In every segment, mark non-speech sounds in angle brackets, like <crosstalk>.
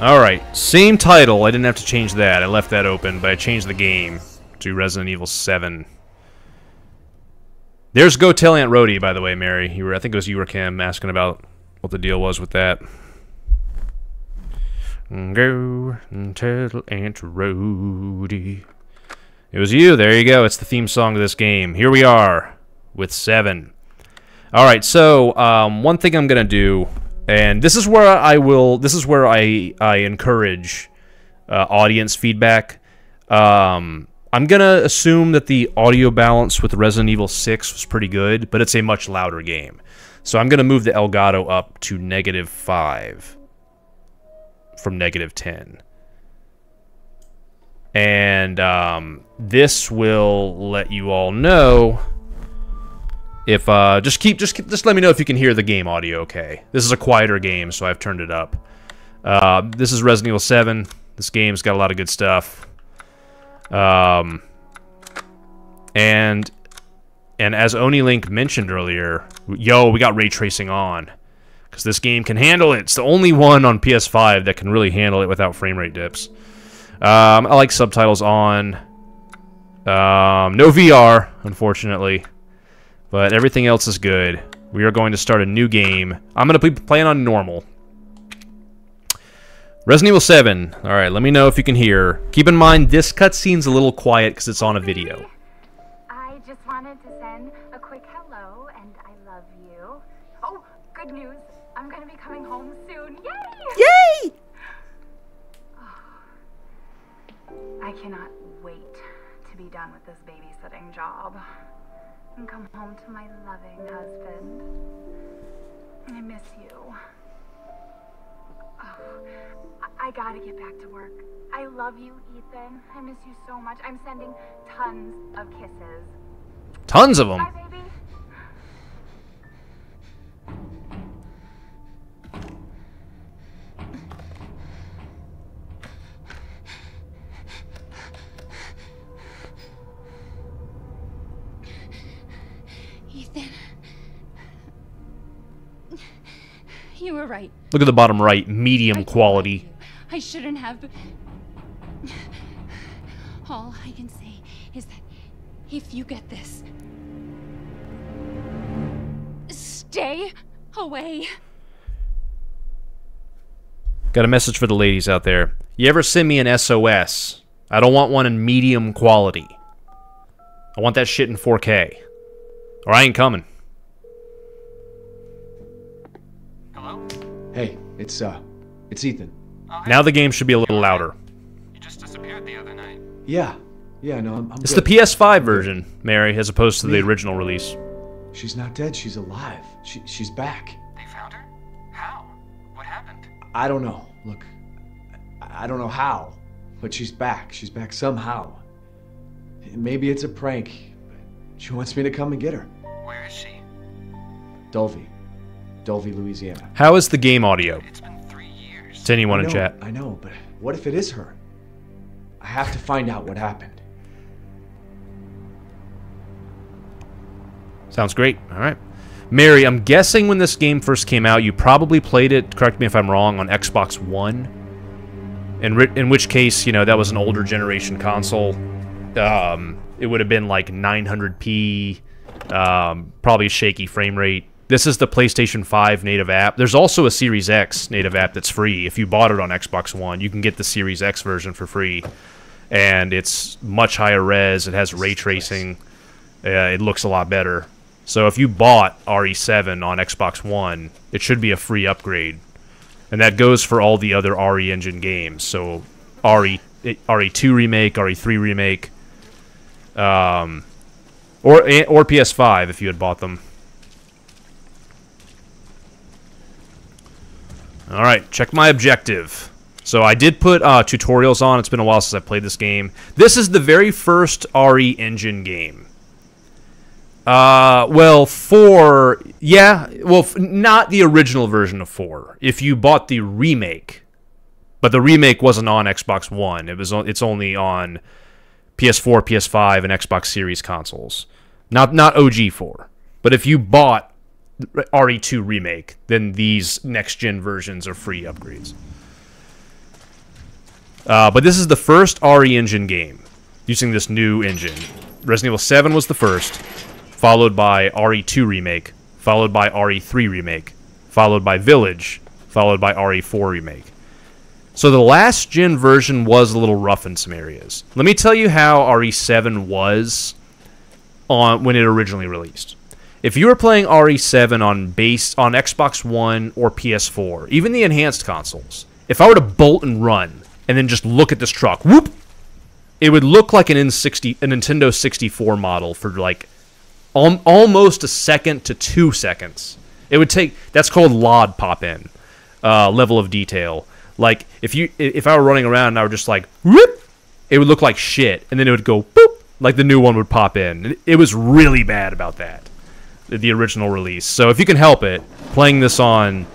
Alright, same title. I didn't have to change that. I left that open, but I changed the game to Resident Evil 7. There's Go Tell Aunt Rhody, by the way, Mary. You were, I think it was you or Kim asking about what the deal was with that. Go tell Aunt Rhody. It was you. There you go. It's the theme song of this game. Here we are with 7. Alright, so um, one thing I'm going to do and this is where I will. This is where I I encourage uh, audience feedback. Um, I'm gonna assume that the audio balance with Resident Evil 6 was pretty good, but it's a much louder game. So I'm gonna move the Elgato up to negative five from negative 10. And um, this will let you all know if uh, just keep just just let me know if you can hear the game audio. Okay, this is a quieter game, so I've turned it up. Uh, this is Resident Evil 7. This game's got a lot of good stuff. Um, and and as OniLink mentioned earlier, yo, we got ray tracing on because this game can handle it. It's the only one on PS5 that can really handle it without frame rate dips. Um, I like subtitles on. Um, no VR, unfortunately. But everything else is good. We are going to start a new game. I'm going to be playing on normal. Resident Evil 7. Alright, let me know if you can hear. Keep in mind, this cutscene's a little quiet because it's on a video. I just wanted to send a quick hello, and I love you. Oh, good news. I'm going to be coming home soon. Yay! Yay! <sighs> I cannot wait to be done with this babysitting job and come home to my loving husband. I miss you. Oh, I, I gotta get back to work. I love you, Ethan. I miss you so much. I'm sending tons of kisses. Tons of them. Bye, You were right. Look at the bottom right, medium quality. I shouldn't have. All I can say is that if you get this, stay away. Got a message for the ladies out there. You ever send me an SOS? I don't want one in medium quality. I want that shit in 4K. Or I ain't coming. It's uh, it's Ethan. Oh, hey. Now the game should be a little louder. You just disappeared the other night. Yeah, yeah, no, I'm. I'm It's good. the PS5 version, Mary, as opposed to the original release. She's not dead. She's alive. She, she's back. They found her? How? What happened? I don't know. Look, I I don't know how, but she's back. She's back somehow. Maybe it's a prank. She wants me to come and get her. Where is she? Dulvey, Dulvey, Louisiana. How is the game audio? It's been three years. To anyone I in chat. I know, but what if it is her? I have to find out what happened. Sounds great. All right. Mary, I'm guessing when this game first came out, you probably played it, correct me if I'm wrong, on Xbox One. In, in which case, you know, that was an older generation console. Um, it would have been like 900p, um, probably a shaky frame rate. This is the PlayStation 5 native app. There's also a Series X native app that's free. If you bought it on Xbox One, you can get the Series X version for free. And it's much higher res. It has ray tracing. Uh, it looks a lot better. So if you bought RE7 on Xbox One, it should be a free upgrade, and that goes for all the other RE engine games. So RE RE2 remake, RE3 remake, um, or or PS5 if you had bought them. All right, check my objective. So I did put uh, tutorials on. It's been a while since I played this game. This is the very first RE engine game. Uh, well, four, yeah, well, not the original version of four. If you bought the remake, but the remake wasn't on Xbox One. It was, on, it's only on PS4, PS5, and Xbox Series consoles. Not not OG four. But if you bought RE2 remake, then these next gen versions are free upgrades. Uh, but this is the first RE Engine game using this new engine. Resident Evil 7 was the first, followed by RE2 Remake, followed by RE3 Remake, followed by Village, followed by RE4 Remake. So the last gen version was a little rough in some areas. Let me tell you how RE7 was on when it originally released. If you were playing RE7 on base on Xbox One or PS4, even the enhanced consoles, if I were to bolt and run and then just look at this truck, whoop, it would look like an N60 a Nintendo 64 model for like al- almost a second to 2 seconds. It would take that's called LOD pop in uh, level of detail. Like if you if I were running around and I were just like whoop, it would look like shit, and then it would go boop, like the new one would pop in. It was really bad about that, the- original release. So if you can help it, playing this on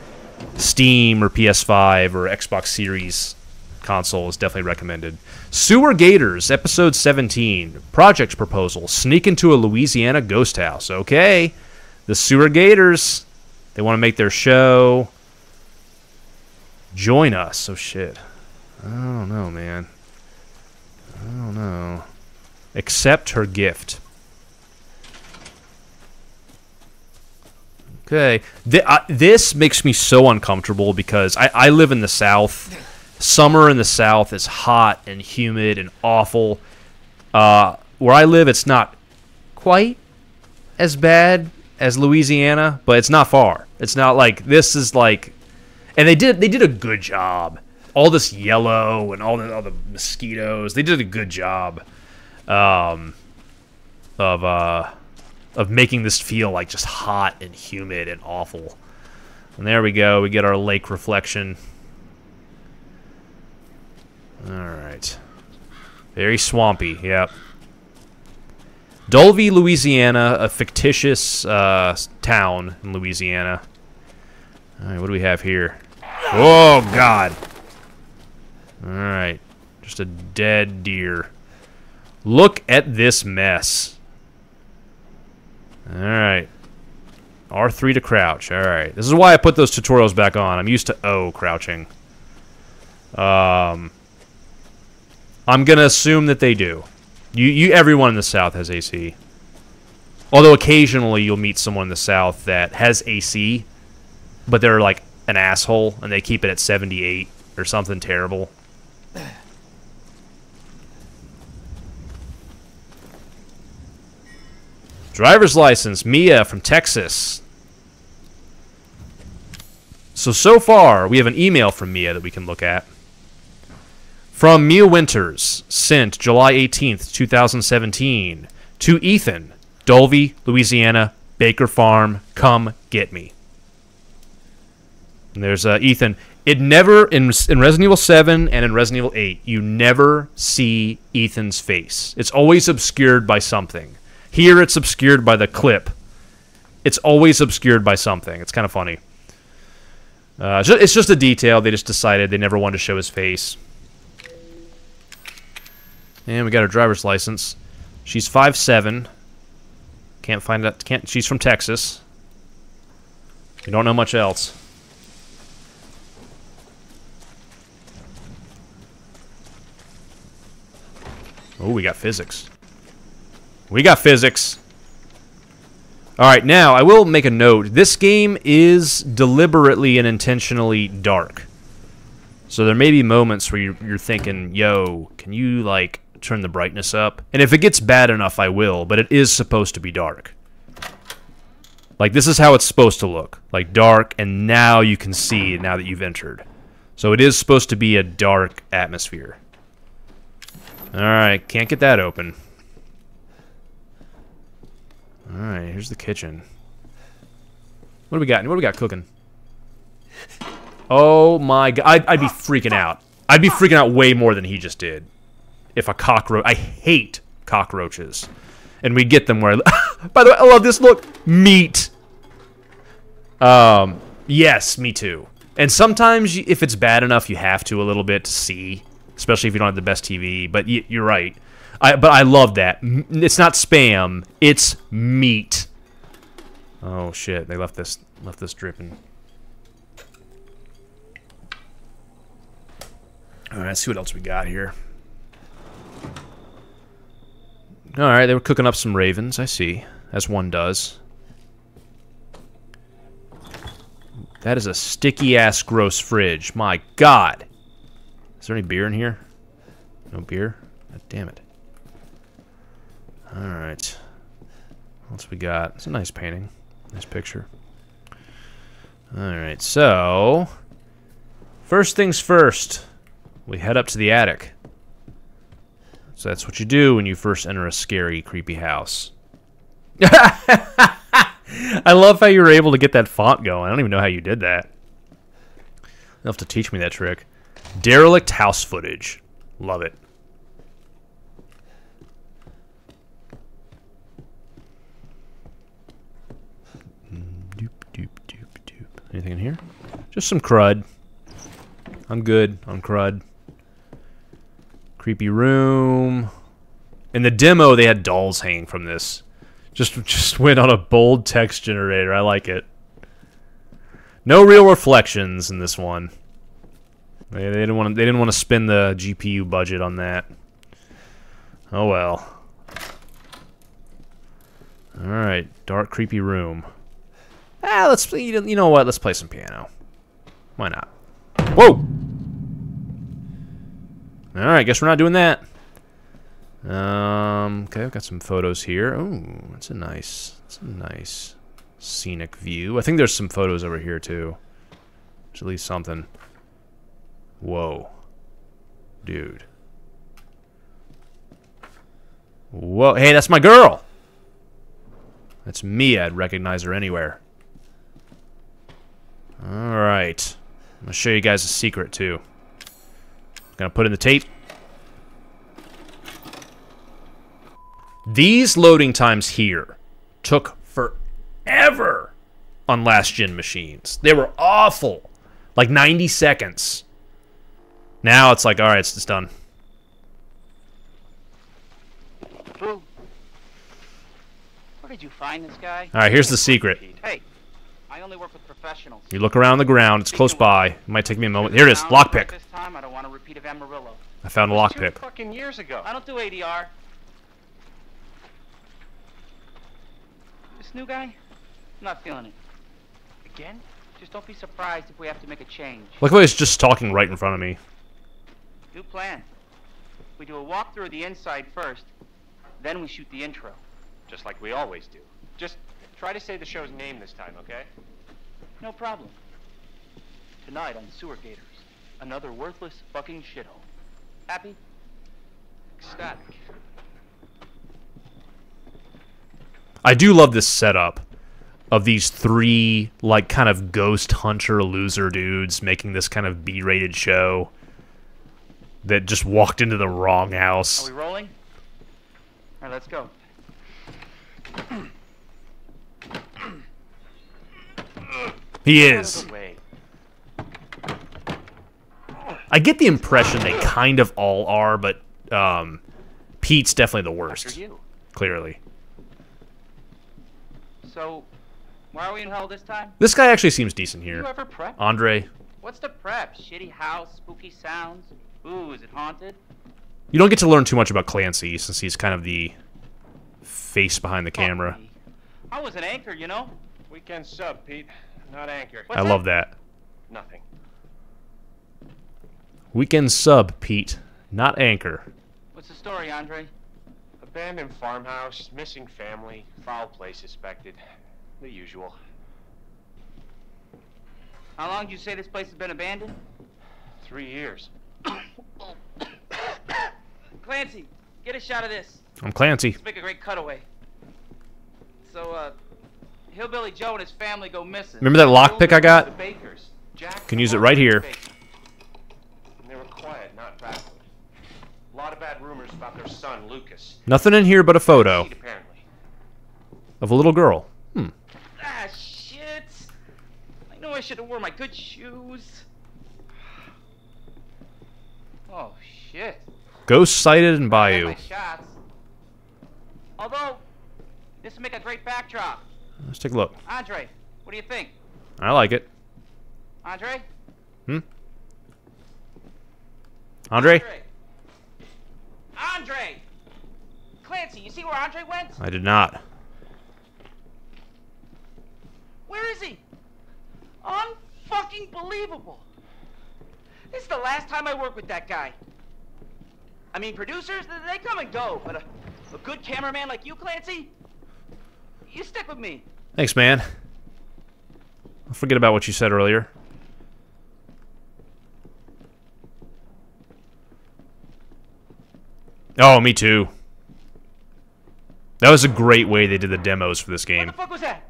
Steam or PS5 or Xbox Series console is definitely recommended. Sewer Gators, episode 17, project proposal: sneak into a Louisiana ghost house. Okay, the Sewer Gators, they want to make their show. Join us. Oh shit. I don't know, man. I don't know. Accept her gift. Okay. Th- this makes me so uncomfortable because I, I live in the South. Summer in the South is hot and humid and awful. Uh, where I live, it's not quite as bad as Louisiana, but it's not far. It's not like this is like, and they did they did a good job. All this yellow and all the all the mosquitoes, they did a good job um, of uh, of making this feel like just hot and humid and awful. And there we go. We get our lake reflection. All right. Very swampy. Yep. Dulvey, Louisiana, a fictitious uh, town in Louisiana. All right, what do we have here? Oh God! All right, just a dead deer. Look at this mess. All right. R3 to crouch. All right. This is why I put those tutorials back on. I'm used to O crouching. Um, I'm gonna assume that they do. You, you, everyone in the South has AC. Although occasionally you'll meet someone in the South that has AC, but they're like an asshole and they keep it at 78 or something terrible. Driver's license, Mia from Texas. So, so far, we have an email from Mia that we can look at. From Mia Winters, sent July 18th, 2017, to Ethan, Dulvey, Louisiana, Baker Farm, come get me. And there's uh, Ethan. It never, in, in Resident Evil 7 and in Resident Evil 8, you never see Ethan's face. It's always obscured by something. Here it's obscured by the clip. It's always obscured by something. It's kind of funny. Uh, it's just a detail. They just decided they never wanted to show his face. And we got her driver's license. She's five seven. Can't find out. Can't. She's from Texas. We don't know much else. Oh, we got physics. We got physics. All right, now I will make a note. This game is deliberately and intentionally dark. So there may be moments where you're, you're thinking, yo, can you, like, turn the brightness up? And if it gets bad enough, I will, but it is supposed to be dark. Like, this is how it's supposed to look. Like, dark, and now you can see now that you've entered. So it is supposed to be a dark atmosphere. Alright, can't get that open. Alright, here's the kitchen. What do we got? What do we got cooking? Oh my god. I'd, I'd be freaking out. I'd be freaking out way more than he just did. If a cockroach. I hate cockroaches. And we get them where. <laughs> By the way, I love this look. Meat. Um, yes, me too. And sometimes, if it's bad enough, you have to a little bit to see. Especially if you don't have the best TV. But you're right. I, but I love that. It's not spam. It's meat. Oh shit! They left this left this dripping. All right, let's see what else we got here. All right, they were cooking up some ravens. I see, as one does. That is a sticky ass gross fridge. My God. Is there any beer in here? No beer. God damn it. All right. What's we got? It's a nice painting. Nice picture. All right, so first things first, we head up to the attic. So that's what you do when you first enter a scary, creepy house. <laughs> I love how you were able to get that font going. I don't even know how you did that. You'll have to teach me that trick. Derelict house footage. Love it. Anything in here? Just some crud. I'm good on crud. Creepy room. In the demo, they had dolls hanging from this. Just <laughs> just went on a bold text generator. I like it. No real reflections in this one. They, they didn't want to. They didn't want to spend the GPU budget on that. Oh well. All right, dark, creepy room. Ah, let's. You know what? Let's play some piano. Why not? Whoa. All right, guess we're not doing that. Um, okay, I've got some photos here. Oh, that's a nice, that's a nice scenic view. I think there's some photos over here too. There's at least something. Whoa. Dude. Whoa, hey, that's my girl! That's me, I'd recognize her anywhere. Alright. I'm gonna show you guys a secret too. Gonna put in the tape. These loading times here took forever on last gen machines. They were awful. Like 90 seconds. Now it's like, alright, it's just done. Where did you find this guy? Alright, here's the secret. Hey, I only work with professionals. You look around the ground, it's close by. It might take me a moment. Here it is, lockpick. This time, I don't want a repeat of Amarillo. I found a lockpick. fucking years ago. I don't do ADR. This new guy? I'm not feeling it. Again? Just don't be surprised if we have to make a change. Look how he's just talking right in front of me. New plan. We do a walkthrough of the inside first, then we shoot the intro. Just like we always do. Just try to say the show's name this time, okay? No problem. Tonight on Sewer Gators, another worthless fucking shithole. Happy? Ecstatic. I do love this setup of these three, like, kind of ghost hunter loser dudes making this kind of B-rated show that just walked into the wrong house. Are we rolling? All right, let's go. <clears throat> He is. I get the impression they kind of all are, but um, Pete's definitely the worst, clearly. So, why are we in hell this time? This guy actually seems decent You here. ever prep? Andre, What's the prep? Shitty house, spooky sounds. Ooh, is it haunted? you don't get to learn too much about Clancy since he's kind of the face behind the camera. Fuck me. I was an anchor, you know. Weekend sub, Pete. Not anchor. What's I love that. Nothing. Weekend sub, Pete, not anchor. What's the story, Andre? Abandoned farmhouse, missing family, foul play suspected. The usual. How long do you say this place has been abandoned? Three years. <coughs> Clancy, get a shot of this. I'm Clancy. Let's make a great cutaway. So, uh, Hillbilly Joe and his family go missing. Remember that lockpick I got? Can use it right here. And they were quiet, not backward. A lot of bad rumors about their son, Lucas. Nothing in here but a photo of a little girl. Hmm. Ah, shit. I know I should have worn my good shoes. Oh, shit. Ghost sighted in Bayou. Although, make a great backdrop. Let's take a look. Andre, what do you think? I like it. Andre? Hmm? Andre? Andre! Andre! Clancy, you see where Andre went? I did not. Where is he? Unfucking believable. This is the last time I work with that guy. I mean, producers, they come and go, but a, a good cameraman like you, Clancy, you stick with me. Thanks, man. I'll forget about what you said earlier. Oh, me too. That was a great way they did the demos for this game. What the fuck was that?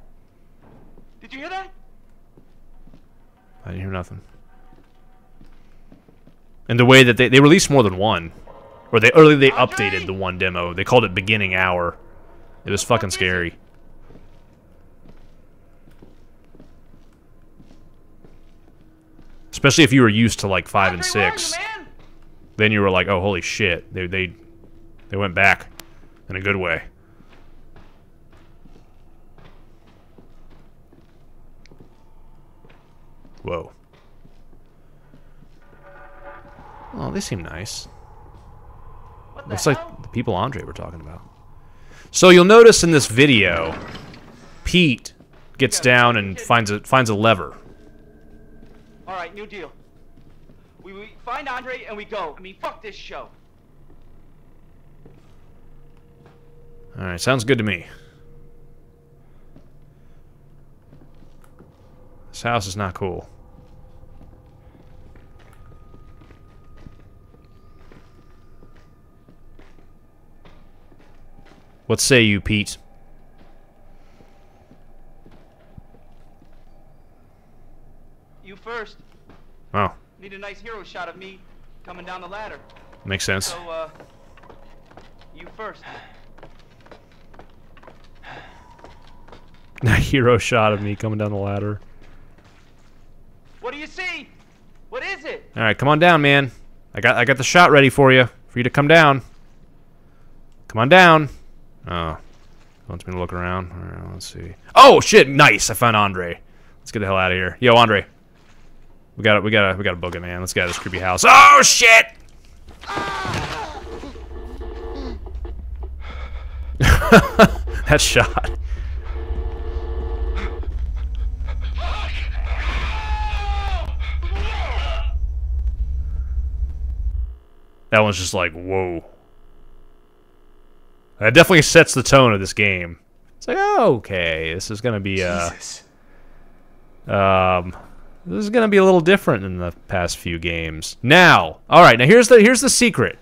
Did you hear that? I didn't hear nothing. And the way that they, they released more than one. Or they early they updated the one demo. They called it beginning hour. It was fucking scary. Especially if you were used to like five and Andre, where are you, six. Then you were like, oh holy shit. They they they went back. In a good way. Whoa. Oh, they seem nice. What the Looks like the people Andre were talking about. So you'll notice in this video, Pete gets down and finds a finds a lever. All right, new deal. We, we find Andre and we go. I mean, fuck this show. All right, sounds good to me. This house is not cool. What say you, Pete? You first. Oh, Need a nice hero shot of me coming down the ladder. makes sense. So, uh, you first. <laughs> A hero shot of me coming down the ladder. What do you see? What is it? All right, come on down, man. I got I got the shot ready for you, for you to come down. Come on down. Oh, wants me to look around. All right, let's see. Oh shit! Nice. I found Andre. Let's get the hell out of here. Yo, Andre. We got to We got to We got book it, man. Let's get out of this creepy house. Oh shit! <laughs> that shot. That one's just like, whoa. That definitely sets the tone of this game. It's like, oh, okay, this is gonna be uh, Jesus. um, this is gonna be a little different than the past few games. Now, all right, now here's the here's the secret.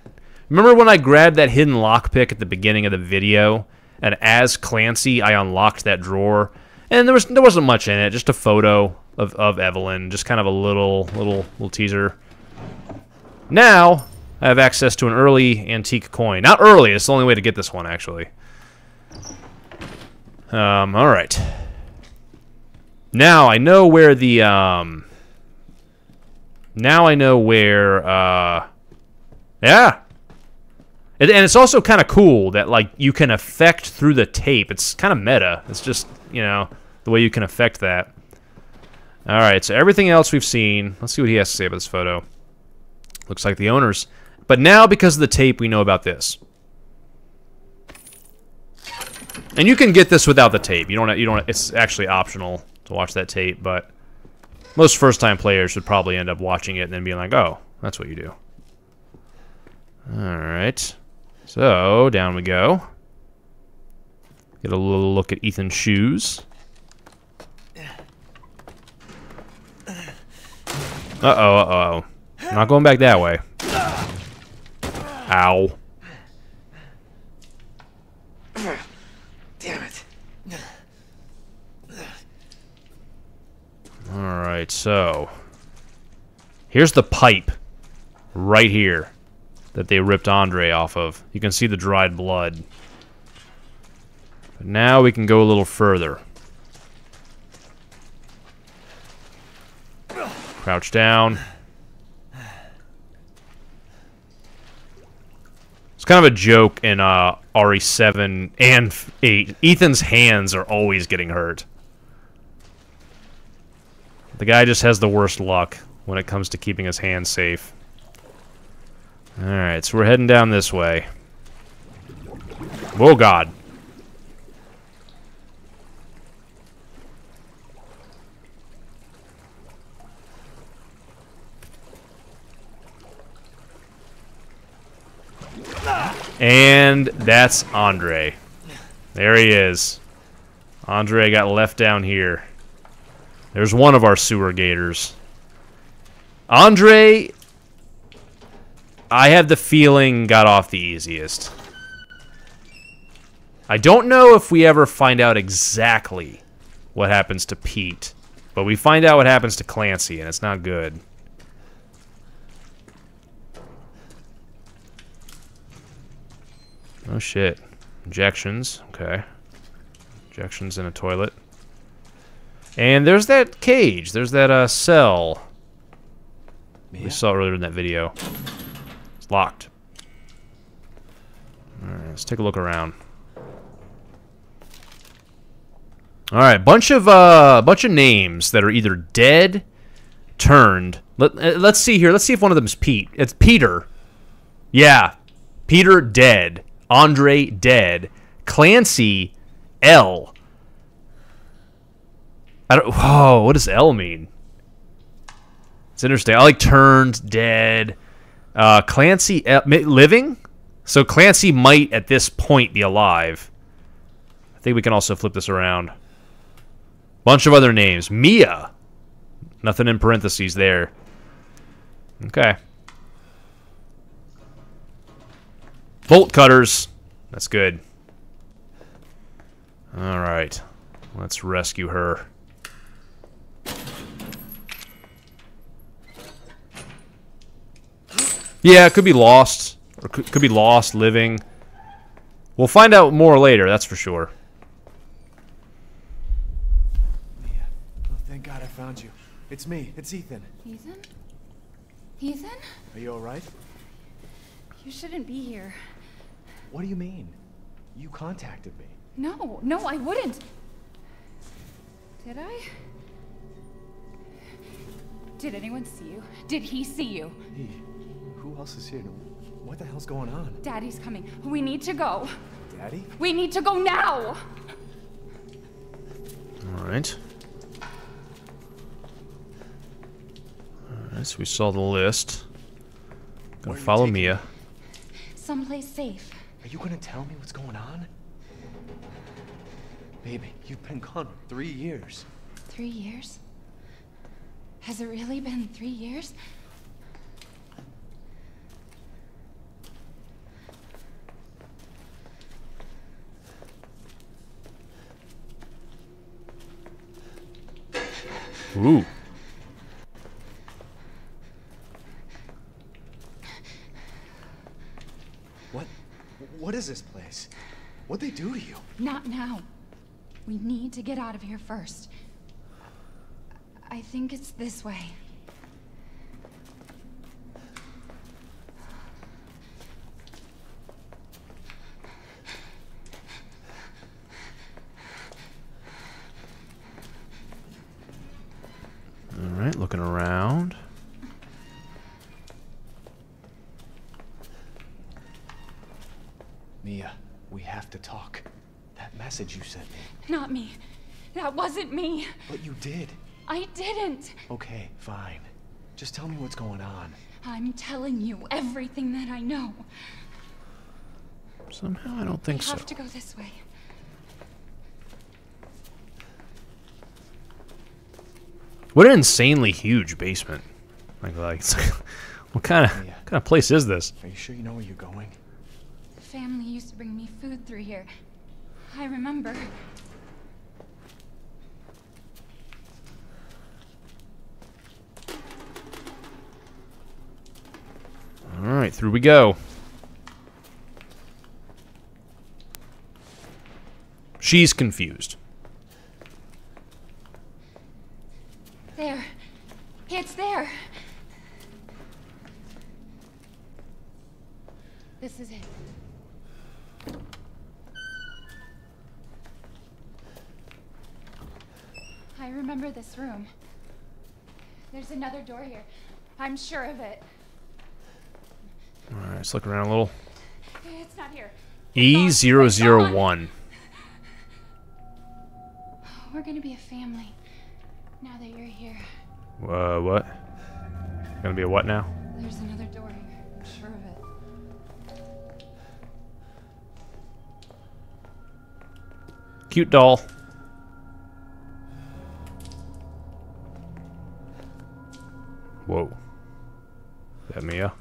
Remember when I grabbed that hidden lockpick at the beginning of the video, and as Clancy, I unlocked that drawer, and there was there wasn't much in it, just a photo of of Evelyn, just kind of a little little little teaser. Now I have access to an early antique coin. Not early. It's the only way to get this one, actually. Um. All right. Now I know where the um. Now I know where uh. Yeah. And, and it's also kind of cool that like you can affect through the tape. It's kind of meta. It's just you know the way you can affect that. All right. So everything else we've seen. Let's see what he has to say about this photo. Looks like the owners. But now because of the tape, we know about this. And you can get this without the tape. You don't. You don't. It's actually optional to watch that tape, but most first-time players should probably end up watching it and then being like, "Oh, that's what you do." All right. So down we go. Get a little look at Ethan's shoes. Uh oh. Uh oh. Not going back that way. Ow. Damn it. Alright, so. Here's the pipe. Right here. That they ripped Andre off of. You can see the dried blood. But now we can go a little further. Crouch down. It's kind of a joke in uh, RE7 and 8. Ethan's hands are always getting hurt. The guy just has the worst luck when it comes to keeping his hands safe. Alright, so we're heading down this way. Oh god. And that's Andre. There he is. Andre got left down here. There's one of our sewer gators. Andre, I have the feeling, got off the easiest. I don't know if we ever find out exactly what happens to Pete, but we find out what happens to Clancy, and it's not good. Oh shit. Injections, okay. Injections in a toilet. And there's that cage. There's that uh, cell. Mia? We saw earlier in that video. It's locked. Alright, let's take a look around. Alright, bunch of uh bunch of names that are either dead, turned. Let, uh, let's see here. Let's see if one of them is Pete. It's Peter. Yeah. Peter dead. Andre dead. Clancy L. I don't. Whoa, what does L mean? It's interesting. I like turned dead. Uh, Clancy L, living. So Clancy might at this point be alive. I think we can also flip this around. Bunch of other names. Mia. Nothing in parentheses there. Okay. Bolt cutters. That's good. All right. Let's rescue her. Yeah, it could be lost. Or could, could be lost, living. We'll find out more later, that's for sure. Mia. Oh, thank God I found you. It's me. It's Ethan. Ethan? Ethan? Are you all right? You shouldn't be here. What do you mean? You contacted me. No, no, I wouldn't. Did I? Did anyone see you? Did he see you? Hey, who else is here? What the hell's going on? Daddy's coming. We need to go. Daddy? We need to go now! Alright. Alright, so we saw the list. Where Gonna are follow Mia. Someplace safe. Are you gonna tell me what's going on? Baby, you've been gone three years. Three years? Has it really been three years? Ooh. What? What is this place? What'd they do to you? Not now. We need to get out of here first. I think it's this way. Alright, looking around. Mia, we have to talk. That message you sent me. Not me. That wasn't me. But you did. I didn't. Okay, fine. Just tell me what's going on. I'm telling you everything that I know. Somehow I don't think we so. have to go this way. What an insanely huge basement. Like, like it's <laughs> like, what kind of Yeah. kind of place is this? Are you sure you know where you're going? The family used to bring me food through here. I remember. All right, through we go. She's confused. There. It's there. This is it. I remember this room. There's another door here. I'm sure of it. Alright, let's look around a little. It's not here. E001. We're gonna be a family. Now that you're here. Uh, what? Gonna be a what now? There's another door here. I'm sure of it. Cute doll. Whoa. Is that Mia?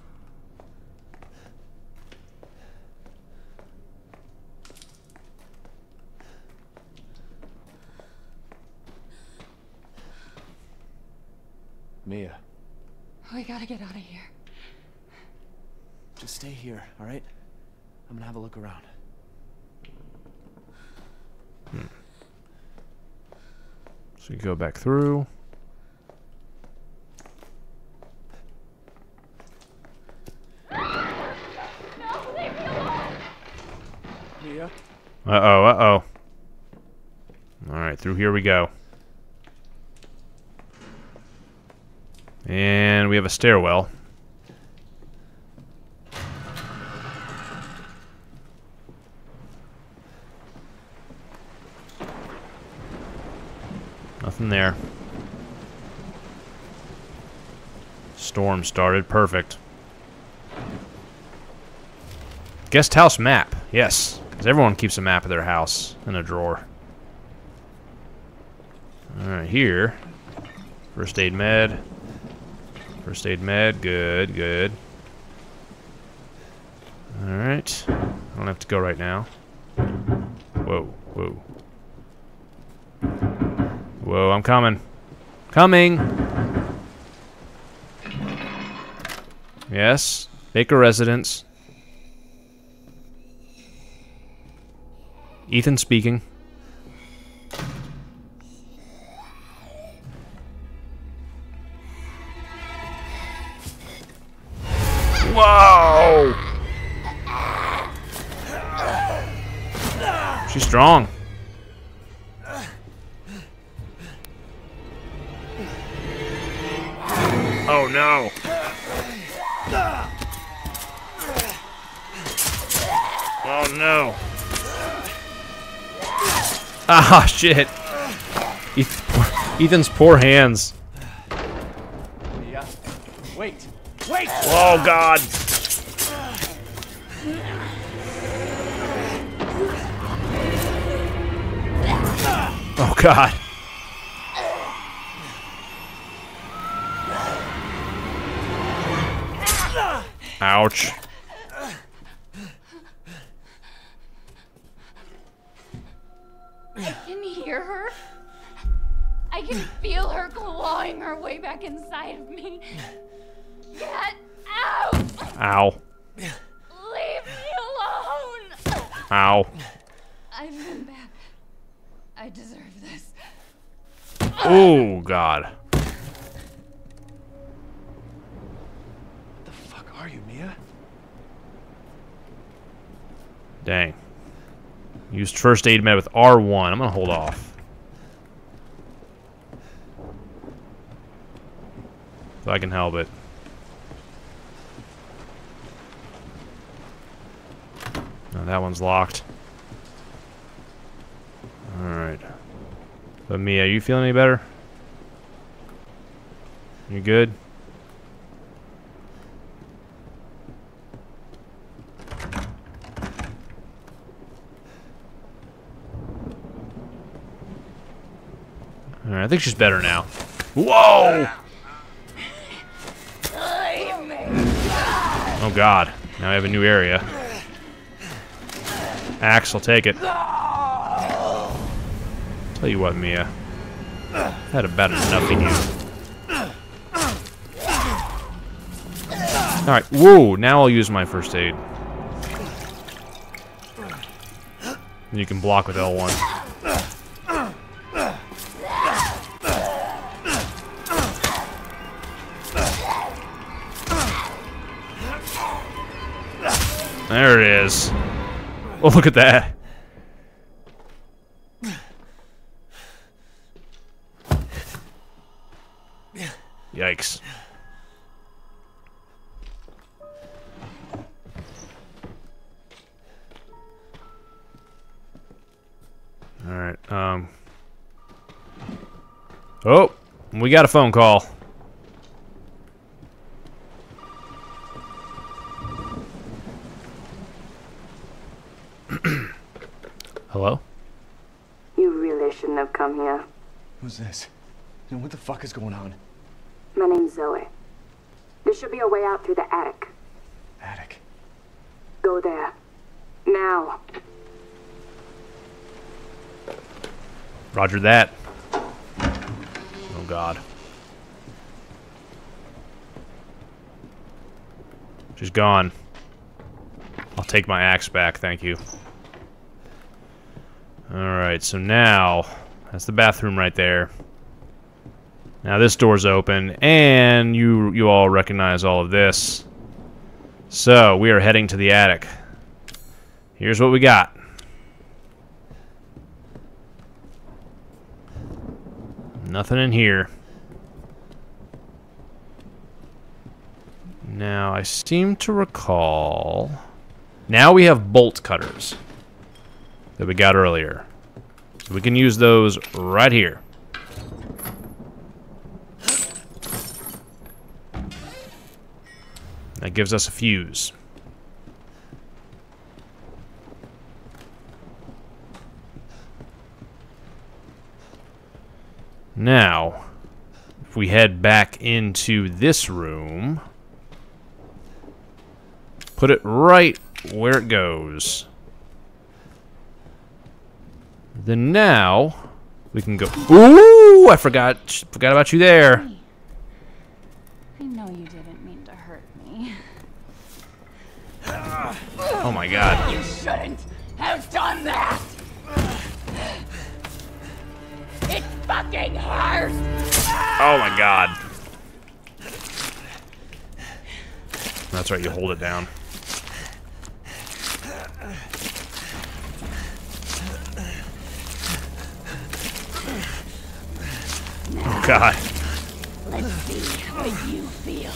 Mia, We gotta get out of here. just stay here, all right? I'm gonna have a look around. So you go back through. Uh-oh, uh-oh. Alright, through here we go. And we have a stairwell. Nothing there. Storm started. Perfect. Guest house map. Yes. Because everyone keeps a map of their house in a drawer. Alright, here. First aid med. First aid med. Good, good. Alright. I don't have to go right now. Whoa, whoa. Whoa, I'm coming. Coming! Yes. Baker residence. Ethan speaking. <laughs> Ah, shit. Ethan's poor hands. Mia? Wait! Wait! Oh, God. Oh, God. Ouch. First aid med with R1. I'm gonna hold off. If I can help it. No, that one's locked. Alright. But Mia, are you feeling any better? You good? I think she's better now. Whoa! Oh god. Now I have a new area. Axe, I'll take it. Tell you what, Mia. I had about enough in you. Alright, whoa! Now I'll use my first aid. And you can block with L1. There it is. Oh, look at that. Yikes. Alright, um... Oh! We got a phone call. Who's this? And what the fuck is going on? My name's Zoe. There should be a way out through the attic. Attic. Go there. Now. Roger that. Oh god. She's gone. I'll take my axe back, thank you. Alright, so now... That's the bathroom right there. Now this door's open, and you you all recognize all of this. So, we are heading to the attic. Here's what we got. Nothing in here. Now, I seem to recall... Now we have bolt cutters that we got earlier. We can use those right here. That gives us a fuse. Now, if we head back into this room, put it right where it goes. Then now, we can go... Ooh! I forgot, forgot about you there. I know you didn't mean to hurt me. <sighs> Oh my god. You shouldn't have done that! It fucking hurts! Oh my god. That's right, you hold it down. Oh <laughs> god. Let's see how you feel.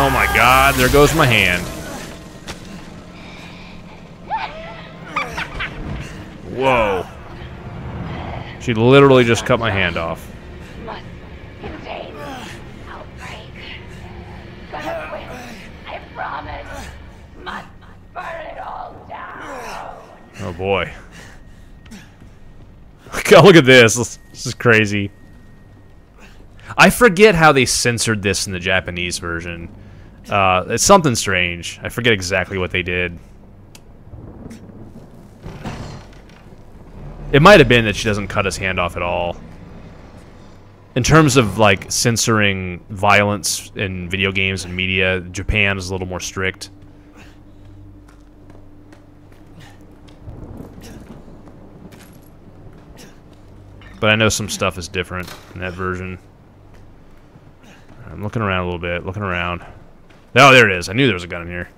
Oh my god, there goes my hand. Whoa. She literally just cut my hand off. Must contain outbreak. Gonna quit. I promise. Must burn it all down. Oh boy. <laughs> God, look at this. This is crazy. I forget how they censored this in the Japanese version. Uh, it's something strange. I forget exactly what they did. It might have been that she doesn't cut his hand off at all. In terms of like censoring violence in video games and media, Japan is a little more strict. But I know some stuff is different in that version. I'm looking around a little bit, looking around. Oh, there it is. I knew there was a gun in here.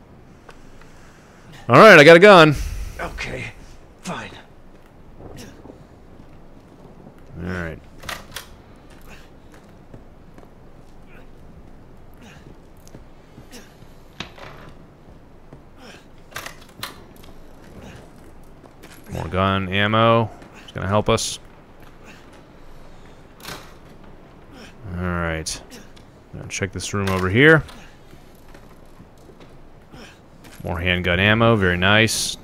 Alright, I got a gun. Okay, fine. Alright. More gun ammo. It's gonna help us. Alright. Check this room over here. More handgun ammo, very nice.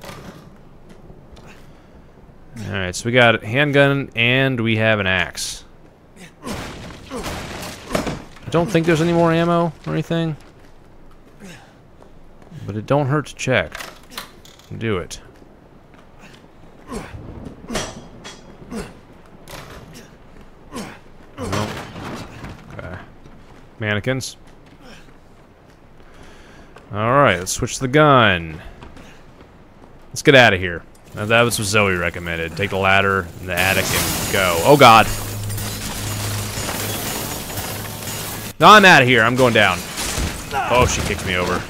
Alright, so we got handgun and we have an axe. I don't think there's any more ammo or anything. But it don't hurt to check. Do it. Nope. Okay. Mannequins. Alright, let's switch the gun. Let's get out of here. Now, that was what Zoe recommended. Take the ladder in the attic and go. Oh god. No, I'm out of here. I'm going down. Oh, she kicked me over.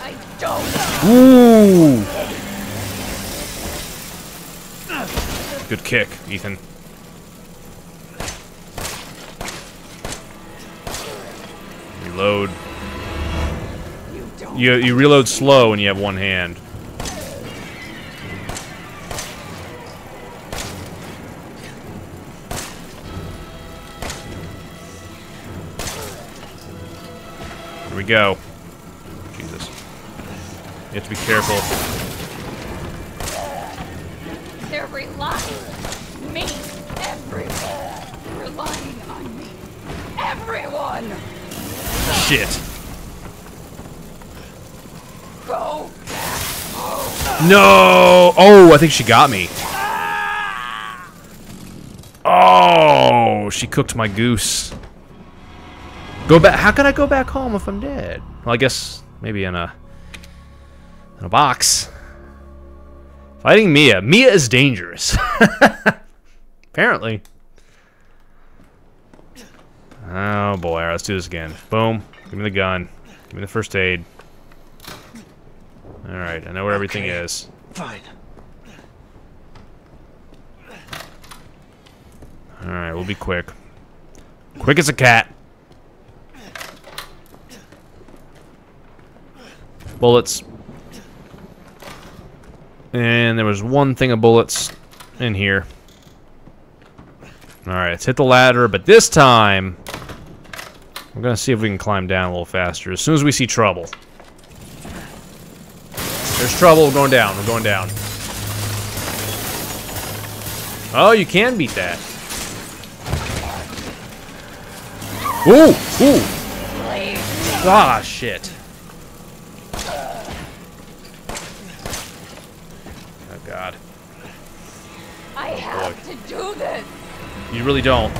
I don't. Ooh! Good kick, Ethan. Reload. You You reload slow when you have one hand. Here we go. Jesus. You have to be careful. They're relying me. Everyone relying on me. Everyone! Shit. Go No! Oh, I think she got me. Oh, she cooked my goose. Go back. How can I go back home if I'm dead? Well, I guess maybe in a in a box. Fighting Mia. Mia is dangerous. <laughs> Apparently. Oh boy, All right, let's do this again. Boom. Give me the gun. Give me the first aid. Alright, I know where everything is. Fine. Alright, we'll be quick. Quick as a cat. Bullets. And there was one thing of bullets in here. Alright, let's hit the ladder, but this time... We're gonna see if we can climb down a little faster. As soon as we see trouble. There's trouble, we're going down, we're going down. Oh, you can beat that. Ooh! Ooh! Ah, shit. Oh, God. I have to do this. You really don't.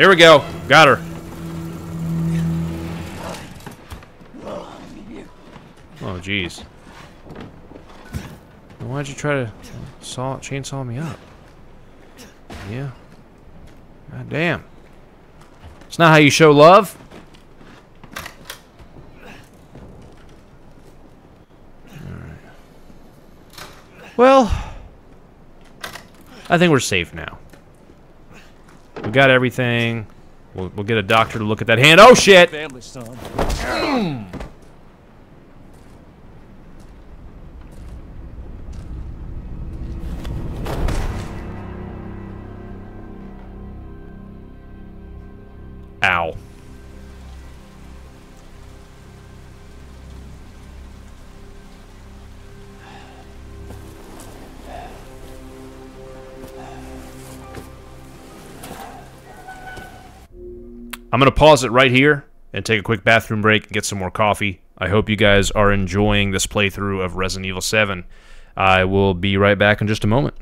Here we go. Got her. Oh, jeez. Why'd you try to saw chainsaw me up? Yeah. God damn. It's not how you show love. Well, I think we're safe now. We got everything. We'll, we'll get a doctor to look at that hand. Oh, shit! Mm. I'm going to pause it right here and take a quick bathroom break and get some more coffee. I hope you guys are enjoying this playthrough of Resident Evil 7. I will be right back in just a moment.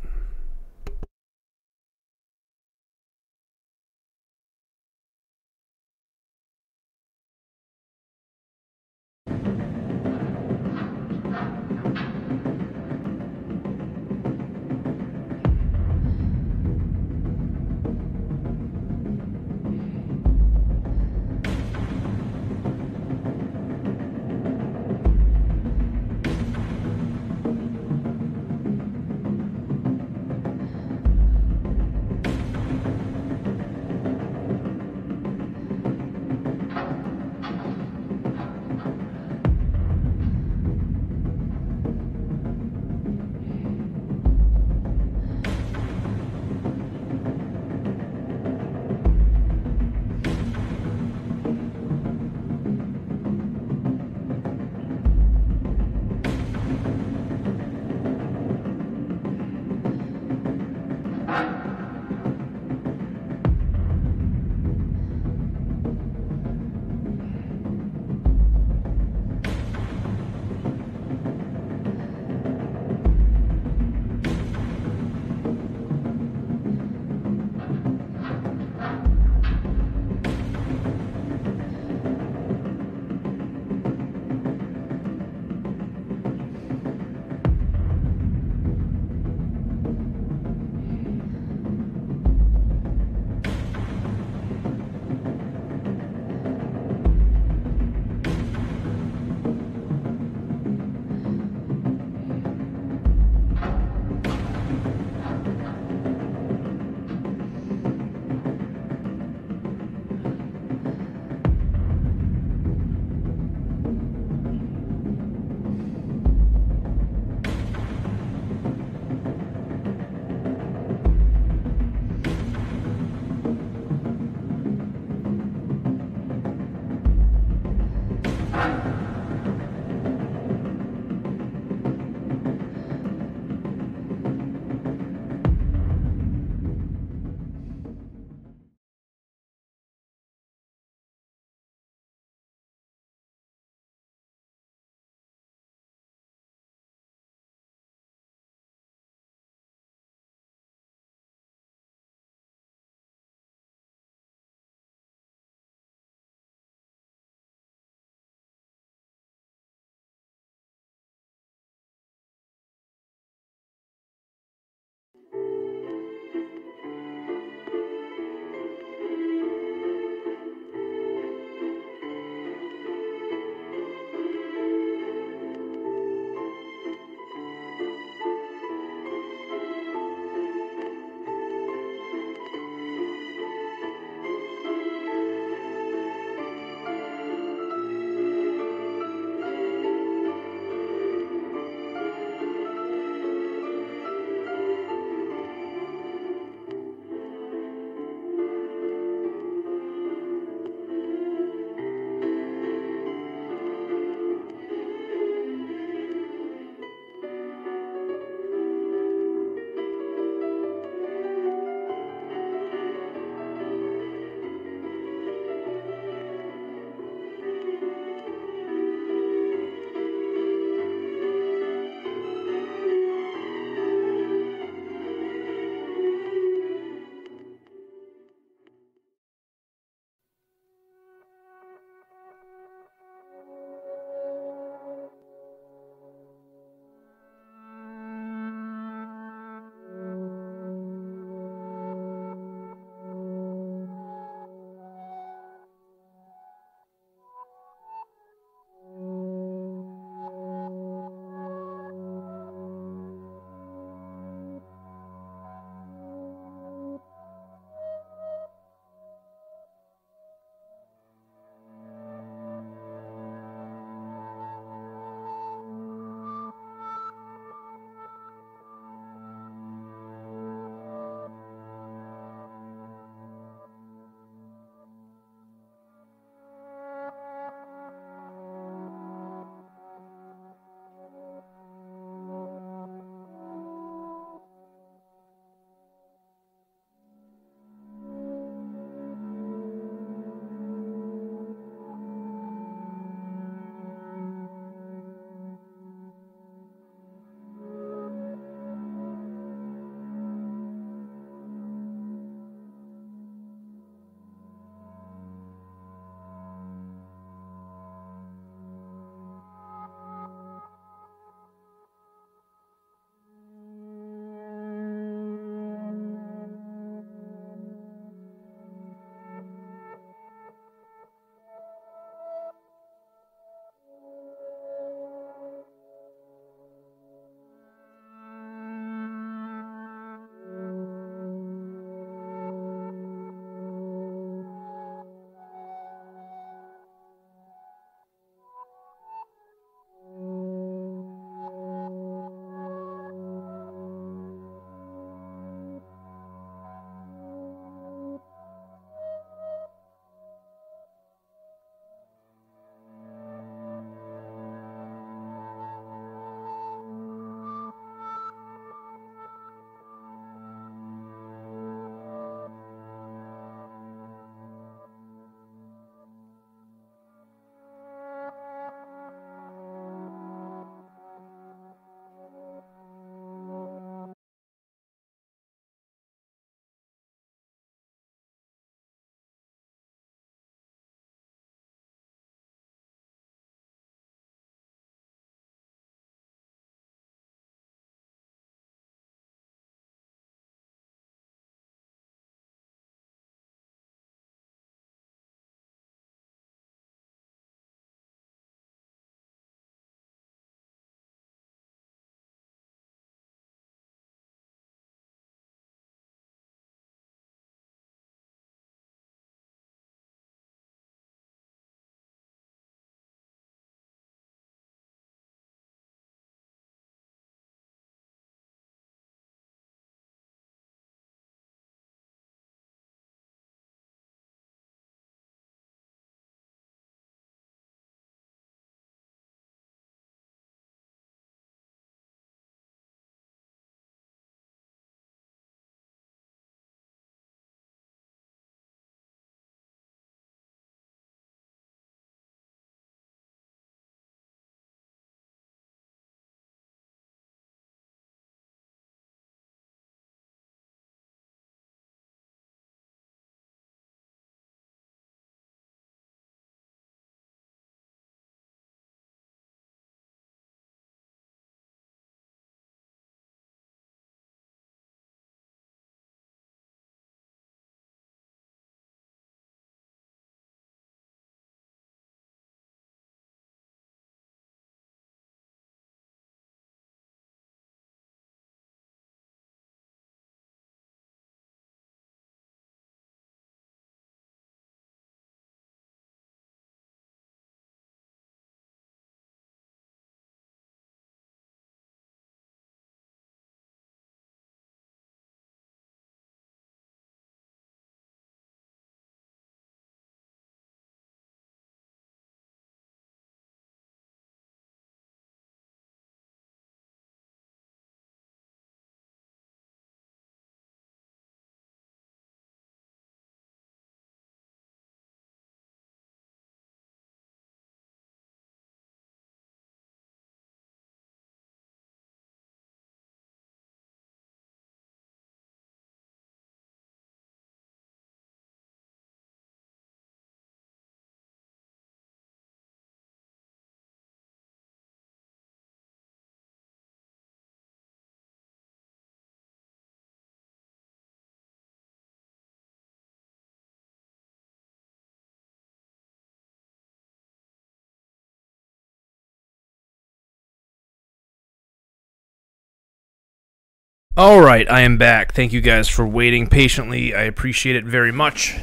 All right, I am back. Thank you guys for waiting patiently. I appreciate it very much.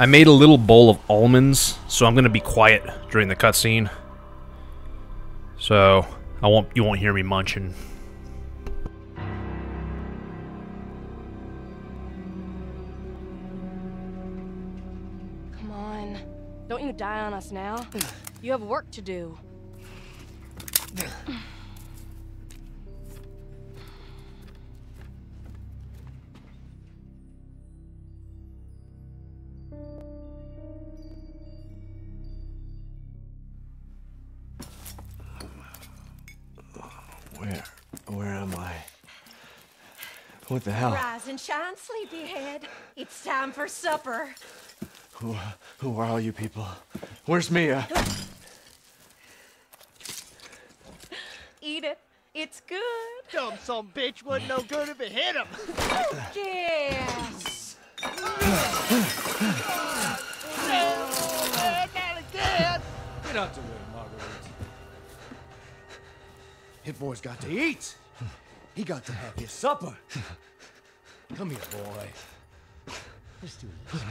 I made a little bowl of almonds, so I'm going to be quiet during the cutscene. So, I won't you won't hear me munching. Come on. Don't you die on us now. You have work to do. Where? Where am I? What the hell? Rise and shine, sleepyhead. It's time for supper. Who, who are all you people? Where's Mia? Eat it. It's good. Dumb some bitch wasn't no good if it hit him. Yes. No. Not again. Get out the Hit boy's got to eat. He got to have his supper. Come here, boy. Let's do this.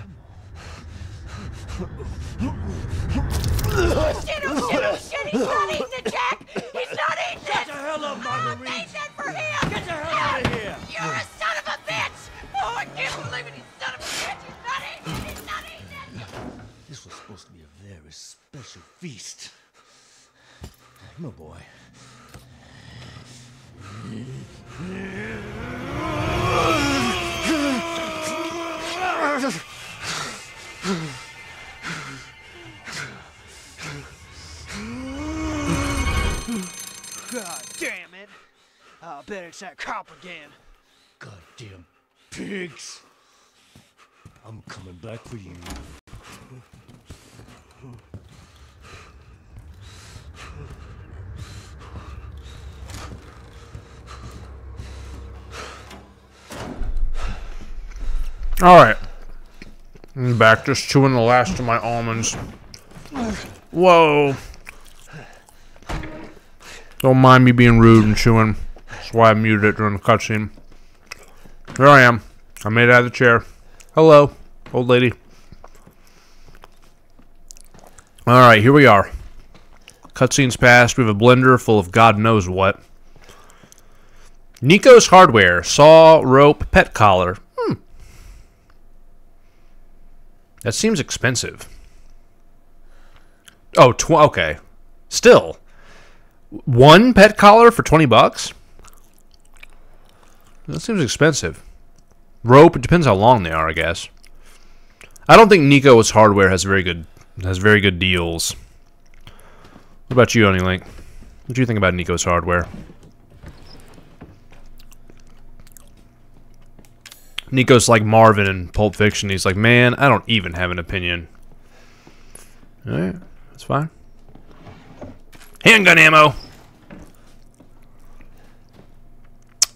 Shit, oh shit, oh shit. He's not eating it, Jack. He's not eating Shut it. the hell up, I Marguerite. made that for him. Get the hell out of here. You're a son of a bitch. Oh, I can't believe it. He's son of a bitch. He's not eating it. He's not eating it. This was supposed to be a very special feast. Come on, boy. God damn it! I'll bet it's that cop again. Goddamn pigs! I'm coming back for you. Alright. I'm back just chewing the last of my almonds. Whoa. Don't mind me being rude and chewing. That's why I muted it during the cutscene. Here I am. I made it out of the chair. Hello, old lady. Alright, here we are. Cutscene's passed. We have a blender full of God knows what. Nico's Hardware. Saw, rope, pet collar. Hmm. That seems expensive. Oh, okay. Still. One pet collar for 20 bucks? That seems expensive. Rope, it depends how long they are, I guess. I don't think Nico's hardware has very good has very good deals. What about you, Onylink? What do you think about Nico's hardware? Nico's like Marvin in Pulp Fiction. He's like, man, I don't even have an opinion. Alright, that's fine. Handgun ammo!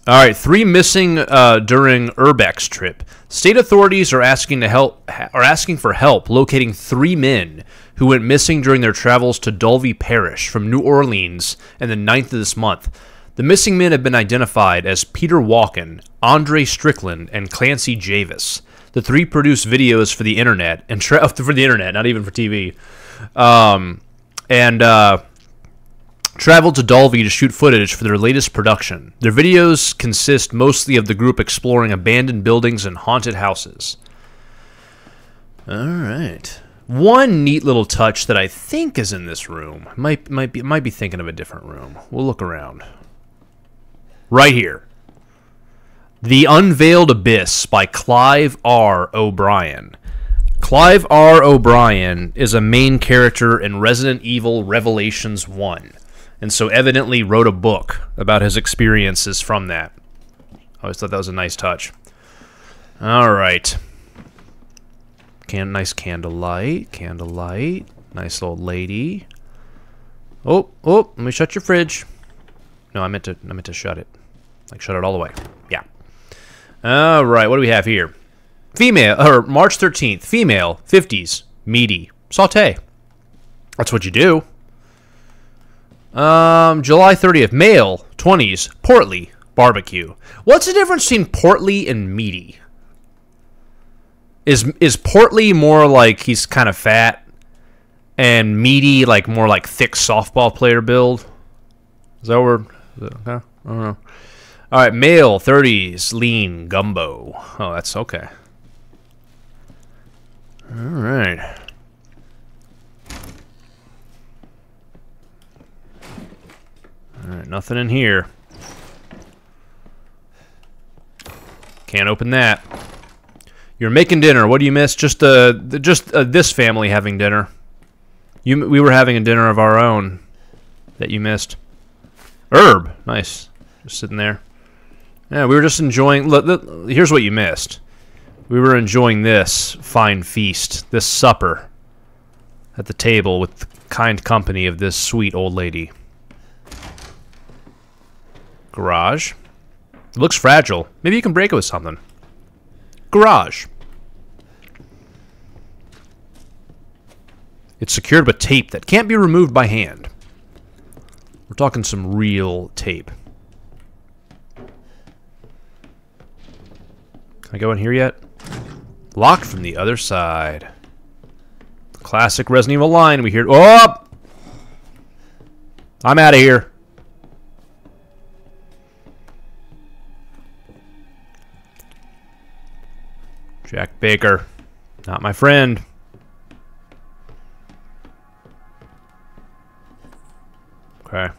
Alright, three missing uh, during Urbex trip. State authorities are asking to help are asking for help locating three men who went missing during their travels to Dulvey Parish from New Orleans and the 9th of this month. The missing men have been identified as Peter Walken, Andre Strickland, and Clancy Jarvis. The three produced videos for the internet and tra- <laughs> for the internet, not even for TV, um, and uh, traveled to Dulvey to shoot footage for their latest production. Their videos consist mostly of the group exploring abandoned buildings and haunted houses. All right. One neat little touch that I think is in this room. Might might be might be thinking of a different room. We'll look around. Right here. The Unveiled Abyss by Clive R. O'Brian. Clive R. O'Brian is a main character in Resident Evil Revelations 1, and so evidently wrote a book about his experiences from that. I always thought that was a nice touch. All right. Can nice candlelight, candlelight, nice old lady. Oh, oh, let me shut your fridge. No, I meant to I meant to shut it. Like shut it all the way. Yeah. All right, what do we have here? Female or March 13th, female, 50s, meaty, saute. That's what you do. Um, July 30th, male, 20s, portly, Barbecue. What's the difference between portly and meaty? Is is portly more like he's kind of fat, and meaty like more like thick softball player build? Is that word? Okay. I don't know. All right, male, 30s, lean, gumbo. Oh, that's okay. All right. All right, nothing in here. Can't open that. You're making dinner. What do you miss? Just uh, just uh, this family having dinner. You, we were having a dinner of our own that you missed. Herb, nice, just sitting there. Yeah, we were just enjoying. Look, look, here's what you missed. We were enjoying this fine feast, this supper, at the table with the kind company of this sweet old lady. Garage. It looks fragile. Maybe you can break it with something. Garage. It's secured with tape that can't be removed by hand. We're talking some real tape. Can I go in here yet? Locked from the other side. Classic Resident Evil line we hear. Oh! I'm out of here. Jack Baker. Not my friend. Okay.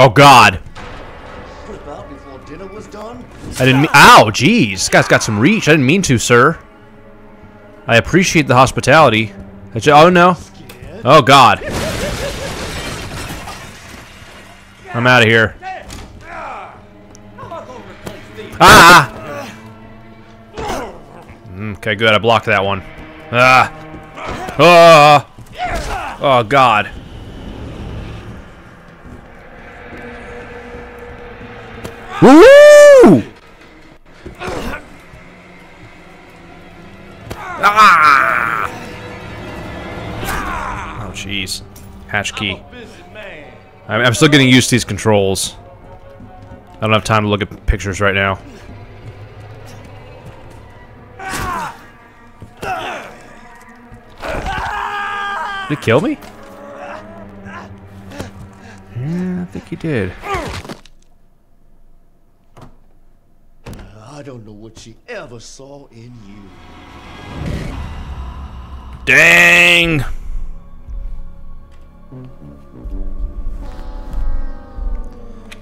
Oh God! About before dinner was done. I didn't mean. Ow! Jeez, this guy's got some reach. I didn't mean to, sir. I appreciate the hospitality. Oh no! Oh God! I'm out of here. Ah! Okay, good. I blocked that one. Ah! Oh! Oh God! Woo! Ah! Oh, jeez. Hatch key. I'm, I'm still getting used to these controls. I don't have time to look at pictures right now. Did he kill me? Yeah, I think he did. I don't know what she ever saw in you. Dang!